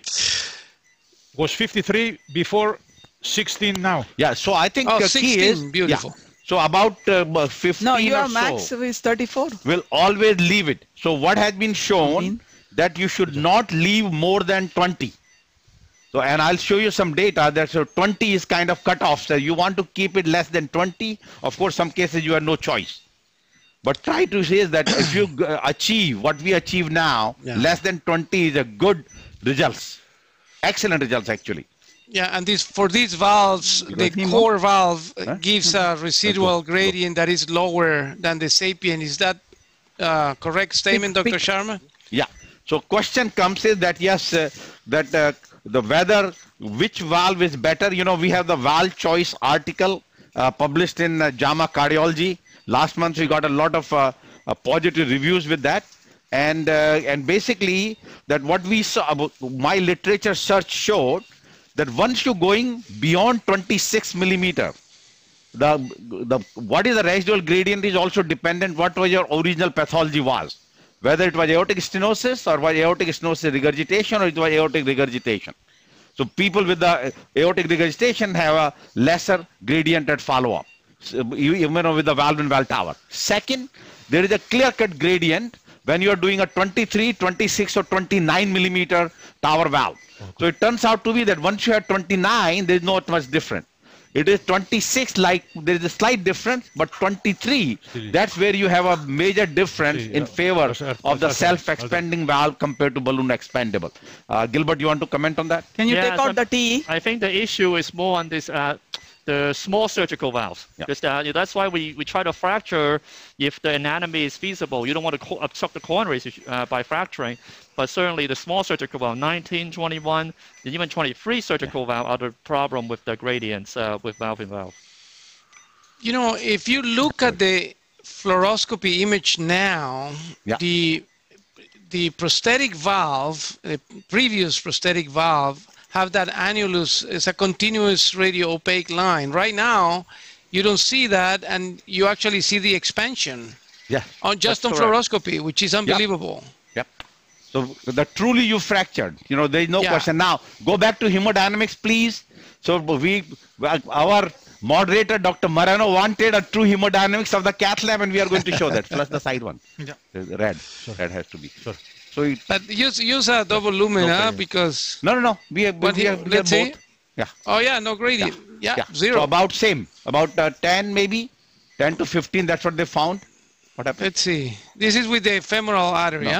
Was 53 before 16 now. yeah, so I think Oh, the key is beautiful. Yeah, so about uh, 15 No, your or max so. is 34. will always leave it. So what has been shown Mean? that you should not leave more than 20. So and I'll show you some data that so 20 is kind of cut off. So you want to keep it less than 20. Of course, some cases you have no choice. But try to say that if you uh, achieve what we achieve now, Yeah. less than 20 is a good results. excellent results actually. Yeah, and this for these valves, the Hemo? CoreValve uh, Huh? gives a residual gradient that is lower than the SAPIEN. Is that uh, correct statement, Dr. pick- Sharma? Yeah. So question comes is that yes, uh, that uh, the whether which valve is better. You know, we have the valve choice article uh, published in uh, JAMA Cardiology. Last month we got a lot of uh, uh, positive reviews with that. And uh, and basically that what we saw, about my literature search showed that once you're going beyond 26 millimeter, the the what is the residual gradient is also dependent what was your original pathology was. Whether it was aortic stenosis or was aortic stenosis regurgitation or it was aortic regurgitation. So people with the aortic regurgitation have a lesser gradient at follow-up even with the valve and valve TAVR. Second there is a clear-cut gradient when you are doing a 23 26 or 29 millimeter TAVR valve. So it turns out to be that once you have 29 there is not much different it is 26 like there is a slight difference but 23 Still- that's where you have a major difference See, in favor I'll- I'll- of the self-expanding valve compared to balloon expandable. Uh, gilbert you want to comment on that? Can you Yeah, take out so- the T? I think the issue is more on this uh, the small surgical valves. Yeah. Because, uh, that's why we, we try to fracture if the anatomy is feasible. You don't want to co- obstruct the coronaries uh, by fracturing, but certainly the small surgical valve, 19, 21, and even 23 surgical valve are the problem with the gradients uh, with valve in valve. You know, if you look at the fluoroscopy image now, Yeah. the the prosthetic valve, the previous prosthetic valve, have that annulus as a continuous radio opaque line. Right now, you don't see that, and you actually see the expansion yeah on just on correct. fluoroscopy, which is unbelievable. Yep. So the truly you fractured, you know, there is no Yeah. question. Now go back to hemodynamics, please. So we, our moderator, Dr. Mehran, wanted a true hemodynamics of the cath lab, and we are going to show that. Plus the side one, Yeah. The red, red has to be. Sure. So it, But use use a double lumen, huh? Because no, no, no. We have, But we he- have, we have let's see. both. Yeah. oh yeah, no gradient. Yeah, yeah. zero. So about same, about uh, 10 maybe, 10 to 15. That's what they found. What happened? Let's see. This is with the femoral artery, No.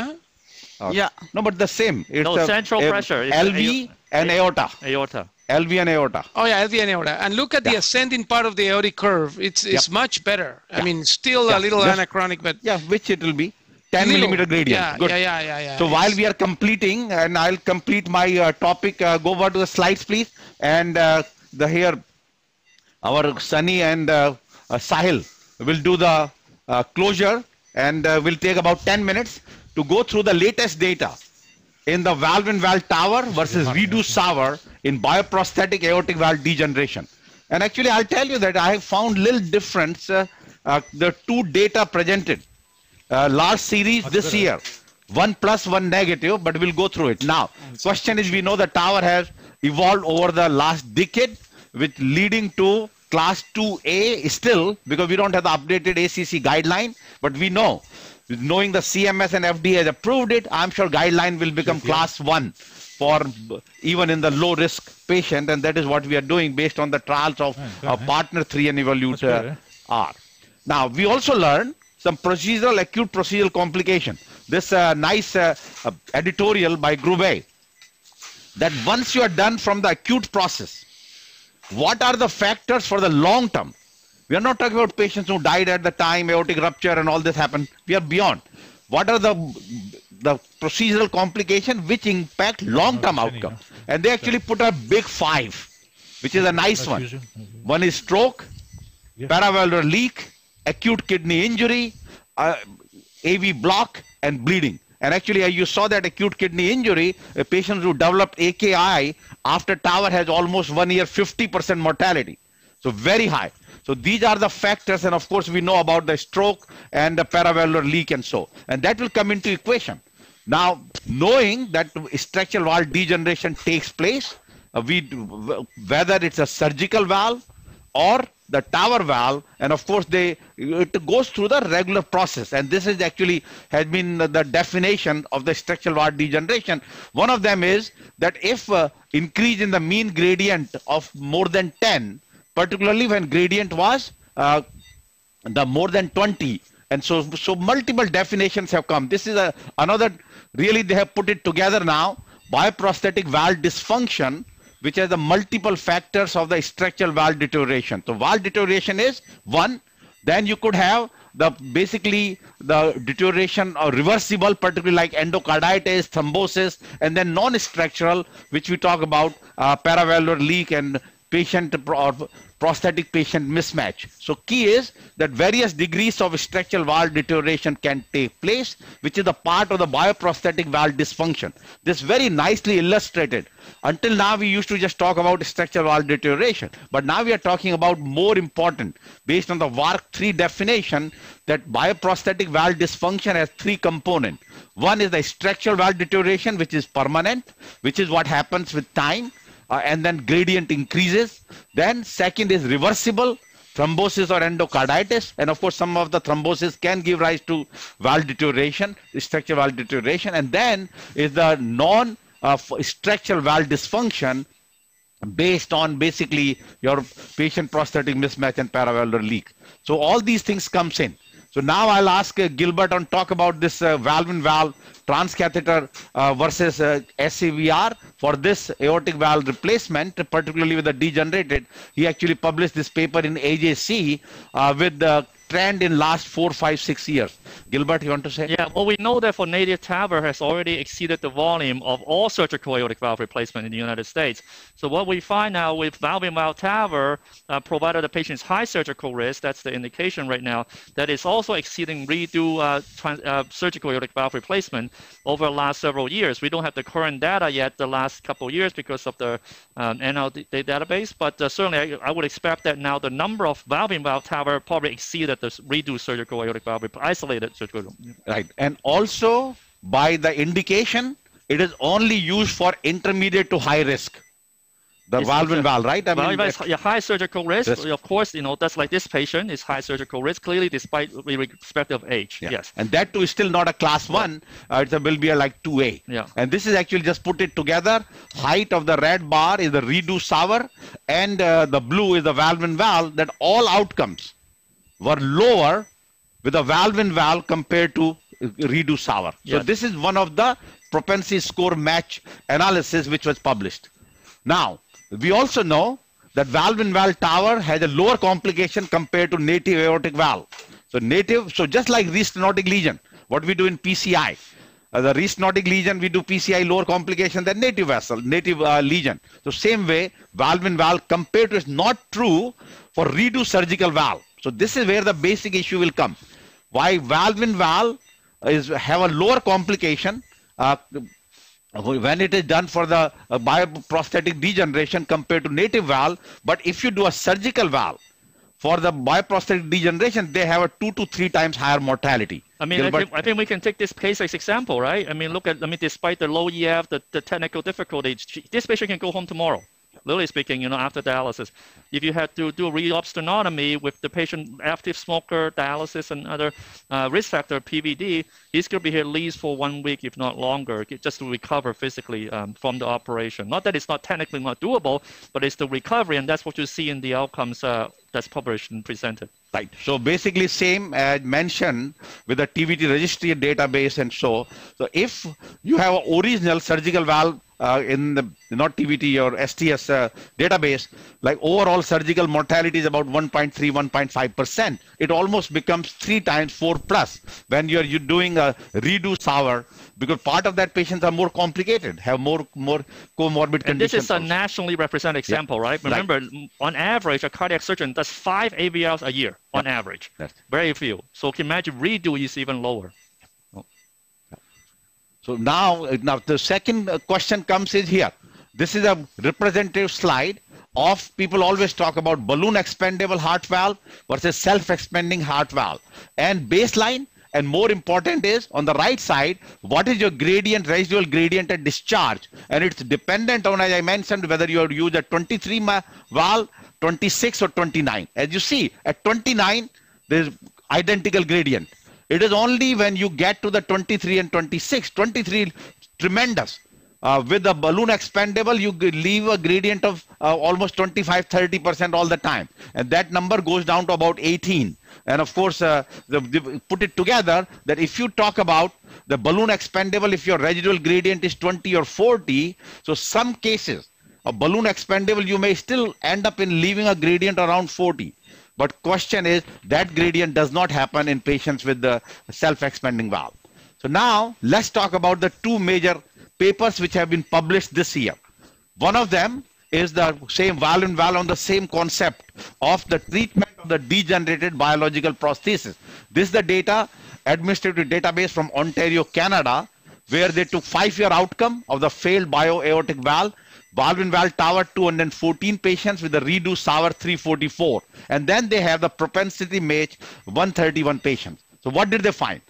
huh? Uh, Yeah. No, but the same. It's No, a- central a pressure. It's LV and aorta. Aorta. LV and aorta. Oh yeah, LV and aorta. And look at the Yeah. ascending part of the aortic curve. It's it's much better. I mean, still Yeah. a little Just- anacrotic, but Yeah, which it will be. 10 little. millimeter gradient. Yeah, Good. yeah, yeah, yeah, yeah. So while we are completing, and I'll complete my uh, topic, uh, go over to the slides, please. And uh, the here, our Sunny and uh, uh, Sahil will do the uh, closure, and uh, will take about 10 minutes to go through the latest data in the valve and valve TAVR versus reduced SAVR in bioprosthetic aortic valve degeneration. And actually, I'll tell you that I have found little difference. Uh, uh, the two data presented, uh, large series this year, one plus, one negative, but we'll go through it. Now, question is, we know the TAVR has evolved over the last decade, with leading to class 2A still, because we don't have the updated ACC guideline, but we know knowing the CMS and FDA has approved it, I'm sure guideline will become class one for even in the low risk patient, and that is what we are doing based on the trials of Yeah, uh, partner three and Evolut uh? R. Now we also learned some procedural acute procedural complication. This uh, nice uh, uh, editorial by Grube that once you are done from the acute process, what are the factors for the long term? We are not talking about patients who died at the time, aortic rupture and all this happened. We are beyond. What are the the procedural complication which impact long-term outcome? And they actually put a big five, which is a nice one. One is stroke, paravalvular leak, acute kidney injury, uh, AV block, and bleeding. And actually, uh, you saw that acute kidney injury, a patient who developed AKI after TAVR has almost one year 50% mortality. So very high. So these are the factors, and of course we know about the stroke and the paravalvular leak and so, and that will come into equation. Now, knowing that structural valve degeneration takes place, uh, we whether it's a surgical valve or the TAVR valve and of course they it goes through the regular process. And this is actually has been the definition of the structural valve degeneration. One of them is that if uh, increase in the mean gradient of more than 10 particularly when gradient was uh, the more than 20 and so so multiple definitions have come. This is a another really they have put it together now. Bioprosthetic valve dysfunction, which are the multiple factors of the structural valve deterioration. So valve deterioration is one. Then you could have the basically the deterioration or reversible, particularly like endocarditis, thrombosis, and then non-structural, which we talk about uh, paravalvular leak and patient or prosthetic patient mismatch. So key is that various degrees of structural valve deterioration can take place, which is the part of the bioprosthetic valve dysfunction. This very nicely illustrated. Until now, we used to just talk about structural valve deterioration, but now we are talking about more important, based on the VARC 3 definition, that bioprosthetic valve dysfunction has three components. One is the structural valve deterioration, which is permanent, which is what happens with time uh, and then gradient increases. Then second is reversible thrombosis or endocarditis. And of course, some of the thrombosis can give rise to valve deterioration, structural valve deterioration. And then is the non uh, structural valve dysfunction based on basically your patient prosthetic mismatch and paravalvular leak. So all these things comes in. So now I'll ask uh, Gilbert on talk about this uh, valve in valve transcatheter uh, versus uh, SCVR for this aortic valve replacement, particularly with the degenerated. He actually published this paper in AJC uh, with the trend in last four, five, six years. Gilbert, you want to say? Yeah, well, we know that for native TAVR has already exceeded the volume of all surgical aortic valve replacement in the United States. So what we find now with valve-in-valve TAVR, uh, provided the patient's high surgical risk, that's the indication right now, that is also exceeding redo uh, trans, uh, surgical aortic valve replacement over the last several years. We don't have the current data yet the last couple of years because of the um, NLD database, but uh, certainly I, I, would expect that now the number of valve-in-valve TAVR probably exceeded the redo surgical aortic valve, isolated. Right. And also by the indication, it is only used for intermediate to high risk. The it's valve and valve, right? I mean, valve yeah, high surgical risk, risk, Of course, you know, that's like this patient is high surgical risk, clearly despite respect of age. Yeah. Yes. And that too is still not a class one. Uh, it will be a like 2A. Yeah. And this is actually just put it together. Height of the red bar is the redo SAVR and uh, the blue is the valve and valve that all outcomes were lower with a valve in valve compared to redo SAVR. Yes. So this is one of the propensity score match analysis which was published. Now, we also know that valve in valve TAVR has a lower complication compared to native aortic valve. So native, so just like restenotic lesion, what we do in PCI, uh, the restenotic lesion, we do PCI lower complication than native vessel, native uh, lesion. So same way, valve in valve compared to is not true for redo surgical valve. So this is where the basic issue will come. Why valve in valve is have a lower complication uh, when it is done for the uh, bioprosthetic degeneration compared to native valve. But if you do a surgical valve for the bioprosthetic degeneration, they have a two to three times higher mortality. I mean, I think, I think, we can take this case as example, right? I mean, look at, I mean, despite the low EF, the, the technical difficulties, this patient can go home tomorrow literally speaking, you know, after dialysis. If you had to do re-op sternotomy with the patient active smoker, dialysis, and other uh, risk factor, PVD, he's going to be here at least for one week, if not longer, just to recover physically um, from the operation. Not that it's not technically not doable, but it's the recovery, and that's what you see in the outcomes uh, that's published and presented. Right. So basically same as mentioned with the TVT registry database and so. So if you have an original surgical valve uh, in the not TVT or STS uh, database, like overall surgical mortality is about 1.3, 1.5 percent. It almost becomes three times four plus when you're you doing a redo SAVR because part of that patients are more complicated, have more more comorbid and conditions. this is a also. nationally represented example, yeah. right? Remember, right. on average, a cardiac surgeon does five AVLs a year on average. Yes. Very few. So can imagine redo is even lower. So now, now the second question comes is here. This is a representative slide of people always talk about balloon expandable heart valve versus self-expanding heart valve. And baseline and more important is on the right side, what is your gradient, residual gradient at discharge? And it's dependent on, as I mentioned, whether you use a 23 valve, 26 or 29. As you see, at 29, there's identical gradient. It is only when you get to the 23 and 26, 23 tremendous. uh, with the balloon expandable, you leave a gradient of uh, almost 25, 30% all the time. And that number goes down to about 18. And of course, uh, the, the, put it together that if you talk about the balloon expandable, if your residual gradient is 20 or 40, so some cases, a balloon expandable, you may still end up in leaving a gradient around 40. But question is that gradient does not happen in patients with the self-expanding valve. So now let's talk about the two major papers which have been published this year. One of them is the same valve and valve on the same concept of the treatment of the degenerated biological prosthesis. This is the data administrative database from Ontario, Canada, where they took five-year outcome of the failed bio-aortic valve, valve in valve TAVR 214 patients with the redo SAVR 344. And then they have the propensity match 131 patients. So what did they find?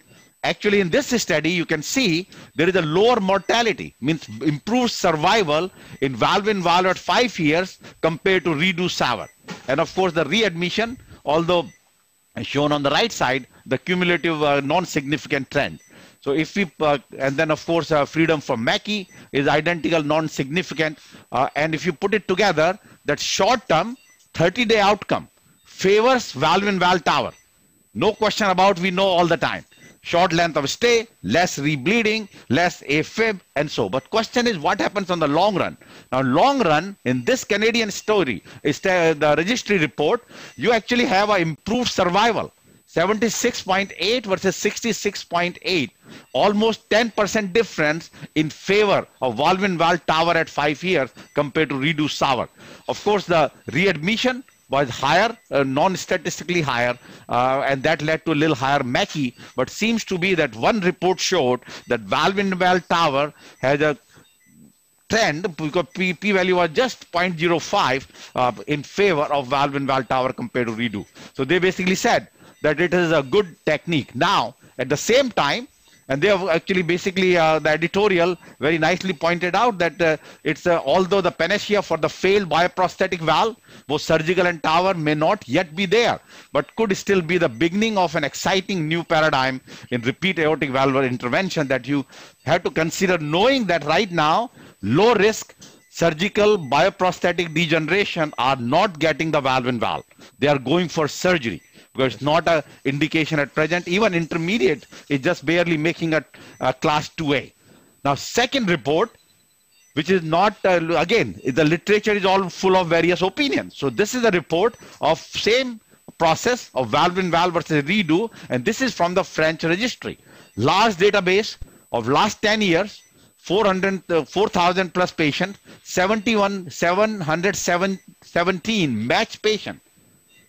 actually in this study you can see there is a lower mortality means improved survival in valve in valve at five years compared to redo SAVR and of course the readmission although shown on the right side the cumulative uh, non-significant trend so if we uh, and then of course uh, freedom from MACCE is identical non-significant uh, and if you put it together that short term 30 day outcome favors valve in valve TAVR no question about we know all the time short length of stay, less rebleeding, less AFib, and so. But question is what happens on the long run? Now, long run, in this Canadian story, is the, the registry report, you actually have an improved survival. 76.8 versus 66.8, almost 10% difference in favor of valve in valve TAVR at five years compared to redo SAVR. Of course, the readmission was higher, uh, non-statistically higher, uh, and that led to a little higher MACCE. But seems to be that one report showed that valve-in-valve TAVR has a trend because p, p value was just 0.05 uh, in favor of valve-in-valve TAVR compared to redo. So they basically said that it is a good technique. Now, at the same time, and they have actually basically uh, the editorial very nicely pointed out that uh, it's uh, although the panacea for the failed bioprosthetic valve both surgical and TAVR may not yet be there but could still be the beginning of an exciting new paradigm in repeat aortic valve intervention that you have to consider knowing that right now low risk surgical bioprosthetic degeneration are not getting the valve in valve they are going for surgery because it's not a indication at present. Even intermediate is just barely making a, a class 2A. Now, second report, which is not, uh, again, the literature is all full of various opinions. So this is a report of same process of valve in valve versus redo, and this is from the French registry. Large database of last 10 years, 400, uh, 4,000 plus patients, 71, 717 match patients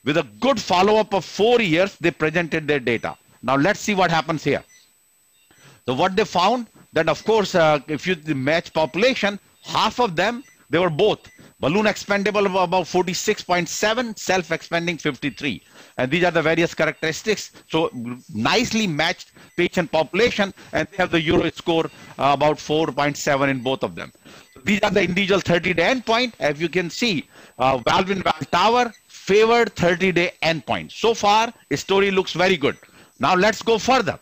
with a good follow-up of four years, they presented their data. Now let's see what happens here. So what they found that of course, uh, if you match population, half of them, they were both balloon expandable of about 46.7, self-expanding 53. And these are the various characteristics. So nicely matched patient population and they have the Euro score uh, about 4.7 in both of them. These are the individual 30-day endpoint. As you can see, uh, valve in valve TAVR, favored 30-day endpoint. So far, the story looks very good. Now let's go further.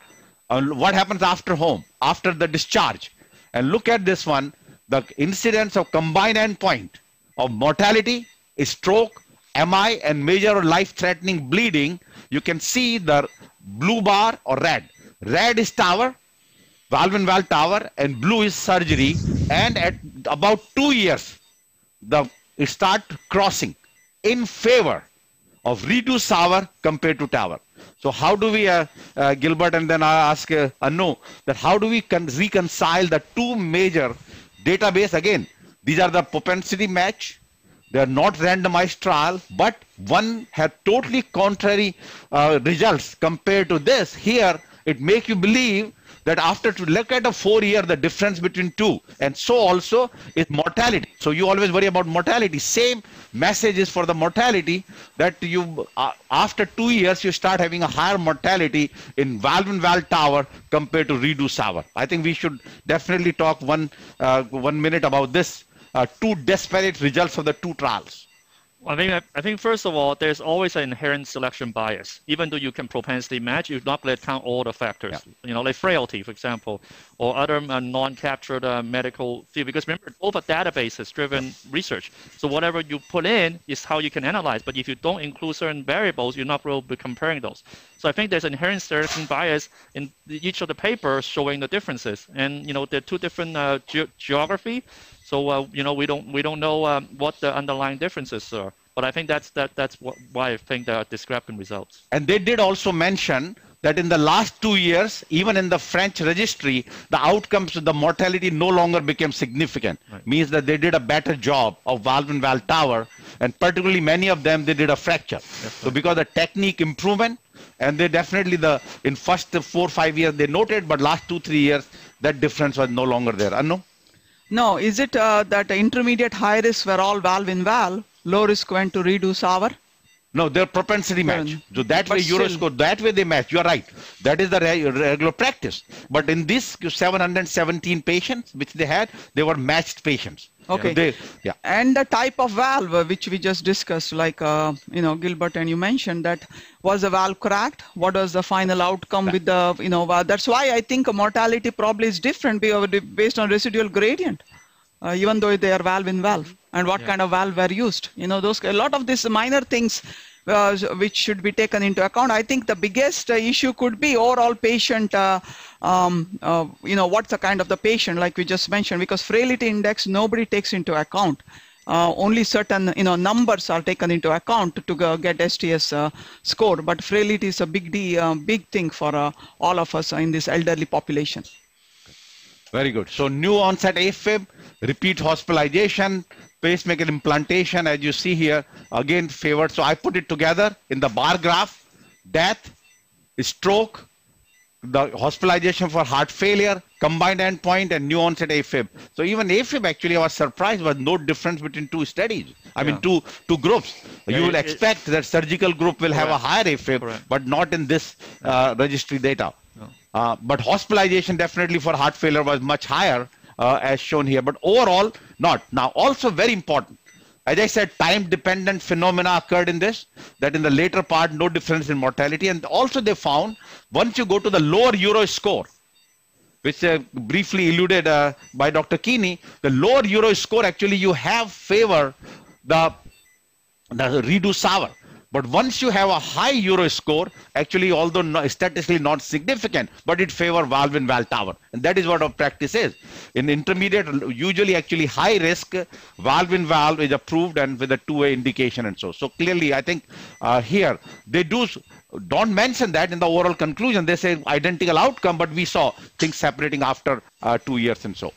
Uh, what happens after home, after the discharge? And look at this one, the incidence of combined endpoint of mortality, stroke, MI, and major life-threatening bleeding. You can see the blue bar or red. Red is TAVR, valve and valve TAVR, and blue is surgery. And at about two years, the start crossing in favor of redo SAVR compared to TAVR. So how do we, uh, uh, Gilbert, and then I ask uh, Anu, that how do we reconcile the two major database? Again, these are the propensity match. They are not randomized trial, but one had totally contrary uh, results compared to this. Here, it make you believe that after to look at a four year the difference between two. And so also is mortality. So you always worry about mortality. Same message is for the mortality that you uh, after two years you start having a higher mortality in valve and valve TAVR compared to redo SAVR i think we should definitely talk one uh, one minute about this uh, two disparate results of the two trials I think I think first of all, there's always an inherent selection bias. Even though you can propensity match, you're not going to count all the factors. Yeah. You know, like frailty, for example, or other uh, non-captured uh, medical field. Because remember, both are databases-driven research. So whatever you put in is how you can analyze. But if you don't include certain variables, you're not going to be comparing those. So I think there's inherent selection bias in each of the papers showing the differences. And you know, they're two different uh, ge- geography. So uh, you know, we don't we don't know um, what the underlying differences are. But I think that's that that's why I think there are discrepant results. And they did also mention that in the last two years, even in the French registry, the outcomes, of the mortality no longer became significant. Right. Means that they did a better job of valve in valve TAVR, and particularly many of them they did a fracture. So because the technique improvement, and they definitely the in first four five years they noted, but last two three years that difference was no longer there. Anu? No, is it uh, that intermediate high risk were all valve in valve, low risk went to redo SAVR? No, they're propensity match. So that way Euroscore, that way they match. You're right. That is the regular practice. But in this 717 patients which they had, they were matched patients. Okay. They, yeah. And the type of valve which we just discussed, like uh, you know Gilbert and you mentioned that was the valve cracked. What was the final outcome with the you know? That's why I think mortality probably is different based on residual gradient, uh, even though they are valve in valve and what kind of valve were used. You know those a lot of these minor things. Uh, which should be taken into account. I think the biggest uh, issue could be overall patient, uh, um, uh, you know, what's the kind of the patient, like we just mentioned, because frailty index nobody takes into account uh, only certain you know numbers are taken into account to get STS uh, score. But frailty is a big D, big thing for all of us in this elderly population. Very good. So new onset AFib, repeat hospitalization, pacemaker implantation, as you see here, again favored. So I put it together in the bar graph, death, stroke, the hospitalization for heart failure, combined endpoint, and new onset AFib. So even AFib, actually, I was surprised was no difference between two studies. I mean, two two groups. Yeah, you will it- it- expect that surgical group will have a higher AFib, Correct. but not in this uh, registry data. Uh, but hospitalization definitely for heart failure was much higher, uh, as shown here. But overall, not. Now, also very important. As I said, time-dependent phenomena occurred in this. That in the later part, no difference in mortality. And also they found once you go to the lower Euro score, which uh, briefly alluded uh, by Dr. Kini, the lower Euro score actually you have favor the the redo SAVR. But once you have a high Euro score, actually, although not, statistically not significant, but it favor valve in valve TAVR. And that is what our practice is. In intermediate, usually actually high risk, valve in valve is approved and with a two-way indication and so. So clearly, I think uh, here, they do don't mention that in the oral conclusion. They say identical outcome, but we saw things separating after uh, two years and so.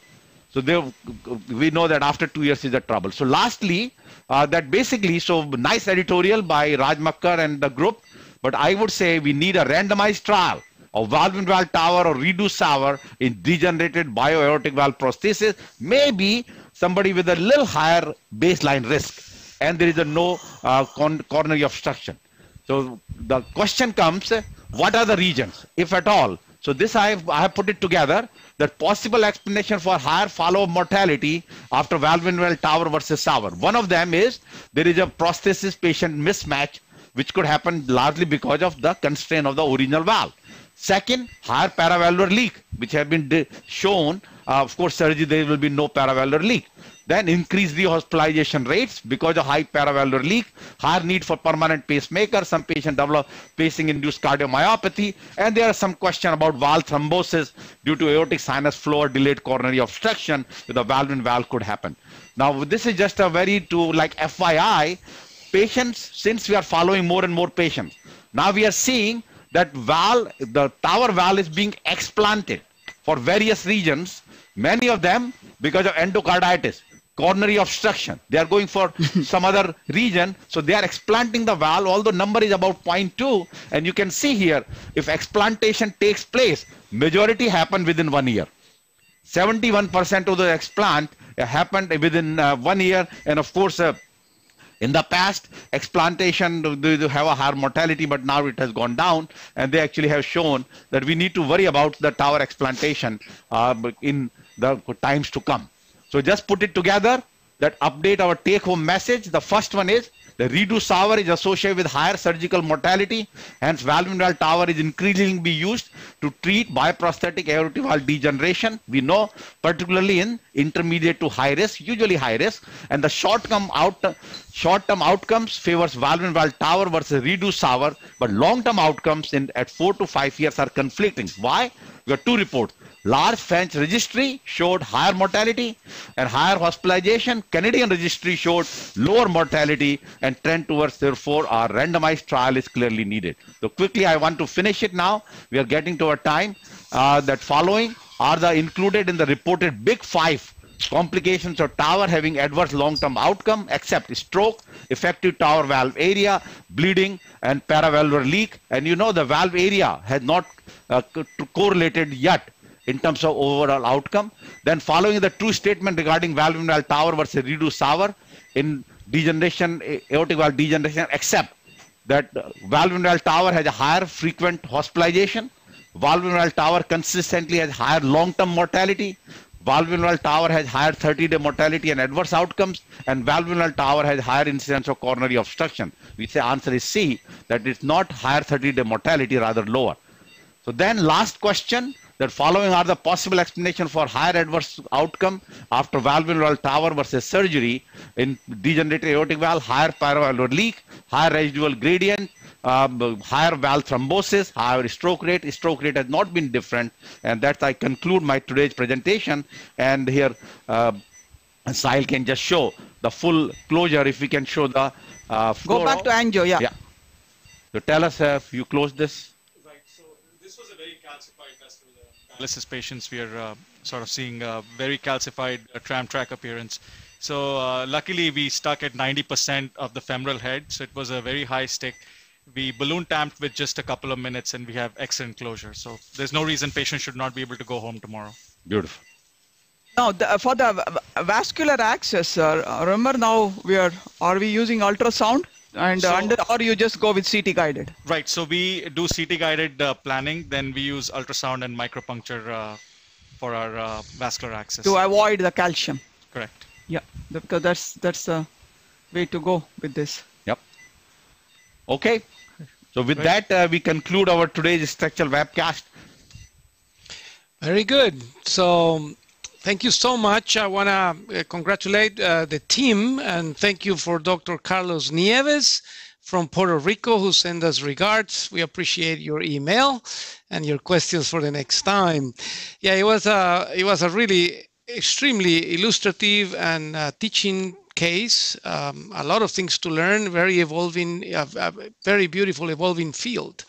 So they, we know that after two years is a trouble. So lastly, uh, that basically, so nice editorial by Raj Makkar and the group, but I would say we need a randomized trial of valve in valve TAVR or reduced SAVR in degenerated bioaortic valve prosthesis, maybe somebody with a little higher baseline risk, and there is a no uh, coronary obstruction. So the question comes, what are the regions, if at all? So this I have, I have put it together, that possible explanation for higher follow-up mortality after valve in valve TAVR versus SAVR. One of them is there is a prosthesis patient mismatch, which could happen largely because of the constraint of the original valve. Second, higher paravalvular leak, which have been shown. Uh, of course, surgery there will be no paravalvular leak. Then increased rehospitalization rates because of high paravalvular leak, higher need for permanent pacemaker. Some patient develop pacing-induced cardiomyopathy, and there are some question about valve thrombosis due to aortic sinus flow or delayed coronary obstruction with a valve in valve could happen. Now, this is just a very to like FYI, patients, since we are following more and more patients, now we are seeing that valve, the TAVR valve is being explanted for various regions, many of them because of endocarditis, coronary obstruction. They are going for some other region, so they are explanting the valve, although number is about 0.2, and you can see here, if explantation takes place, majority happen within one year. 71% of the explant happened within uh, one year, and of course, uh, in the past, explantation they have a higher mortality, but now it has gone down, and they actually have shown that we need to worry about the TAVR explantation uh, in the times to come. So just put it together, that update our take-home message. The first one is The reduced TAVR is associated with higher surgical mortality. Hence, valve TAVR is increasingly be used to treat bioprosthetic aortic valve degeneration. We know, particularly in intermediate to high risk, usually high risk, and the short-term out, short-term outcomes favors valve valve TAVR versus reduced TAVR, but long-term outcomes in at four to five years are conflicting. Why? We have two reports. Large French registry showed higher mortality and higher hospitalization. Canadian registry showed lower mortality and trend towards therefore our randomized trial is clearly needed. So quickly I want to finish it now. We are getting to our time. Uh, that following are the included in the reported big five complications of TAVR having adverse long-term outcome except stroke, effective TAVR valve area, bleeding and paravalvular leak. And you know the valve area has not uh, correlated yet in terms of overall outcome. Then following the true statement regarding valve in valve TAVR versus reduced TAVR in degeneration, aortic valve degeneration, except that valve in valve TAVR has a higher frequent hospitalization. Valve TAVR consistently has higher long-term mortality. Valve TAVR has higher 30-day mortality and adverse outcomes, and valve TAVR has higher incidence of coronary obstruction. We say answer is C, that it's not higher 30-day mortality, rather lower. So then last question, that following are the possible explanation for higher adverse outcome after valve TAVR versus surgery in degenerative aortic valve, higher paravalvular leak, higher residual gradient, um, higher valve thrombosis, higher stroke rate. Stroke rate has not been different, and that I conclude my today's presentation. And here, uh, Sahil can just show the full closure. If we can show the uh, go back to angio, yeah. Yeah. So tell us if you close this. Right, so this was a very calcified vessel. Dialysis patients, we are uh, sort of seeing a very calcified uh, tram track appearance. So uh, luckily, we stuck at 90% of the femoral head, so it was a very high stick. We balloon tamped with just a couple of minutes, and we have excellent closure. So there's no reason patients should not be able to go home tomorrow. Beautiful. Now, the, for the vascular access, uh, remember now we are are we using ultrasound? and so, under or you just go with CT guided. Right. So we do CT guided uh, planning, then we use ultrasound and micropuncture uh, for our uh, vascular access to avoid the calcium. Correct. Yeah, because that's that's the way to go with this. Yep. Okay. So with right. that, uh, we conclude our today's structural webcast. Very good. So Thank you so much. I want to uh, congratulate uh, the team and thank you for Dr. Carlos Nieves from Puerto Rico who sent us regards. We appreciate your email and your questions for the next time. Yeah, it was a it was a really extremely illustrative and uh, teaching case. Um, a lot of things to learn. Very evolving, very beautiful evolving field.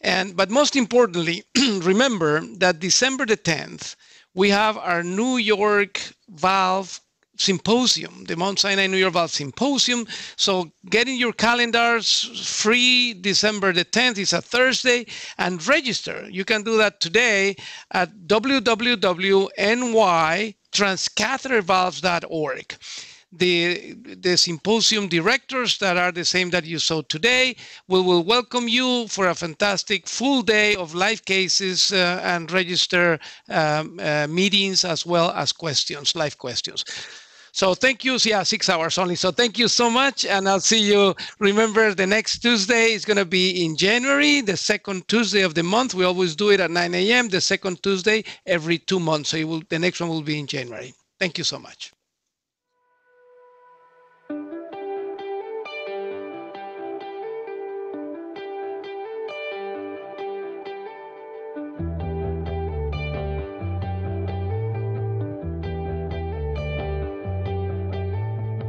And but most importantly, remember that December the 10th we have our New York Valve Symposium, the Mount Sinai New York Valve Symposium. So get in your calendars free December the 10th is a Thursday and register. You can do that today at www.nytranscathetervalves.org the, the symposium directors that are the same that you saw today. We will welcome you for a fantastic full day of live cases uh, and register um, uh, meetings as well as questions, live questions. So thank you. Yeah, six hours only. So thank you so much. And I'll see you. Remember, the next Tuesday is going to be in January, the second Tuesday of the month. We always do it at 9 a.m., the second Tuesday every two months. So will, the next one will be in January. Thank you so much.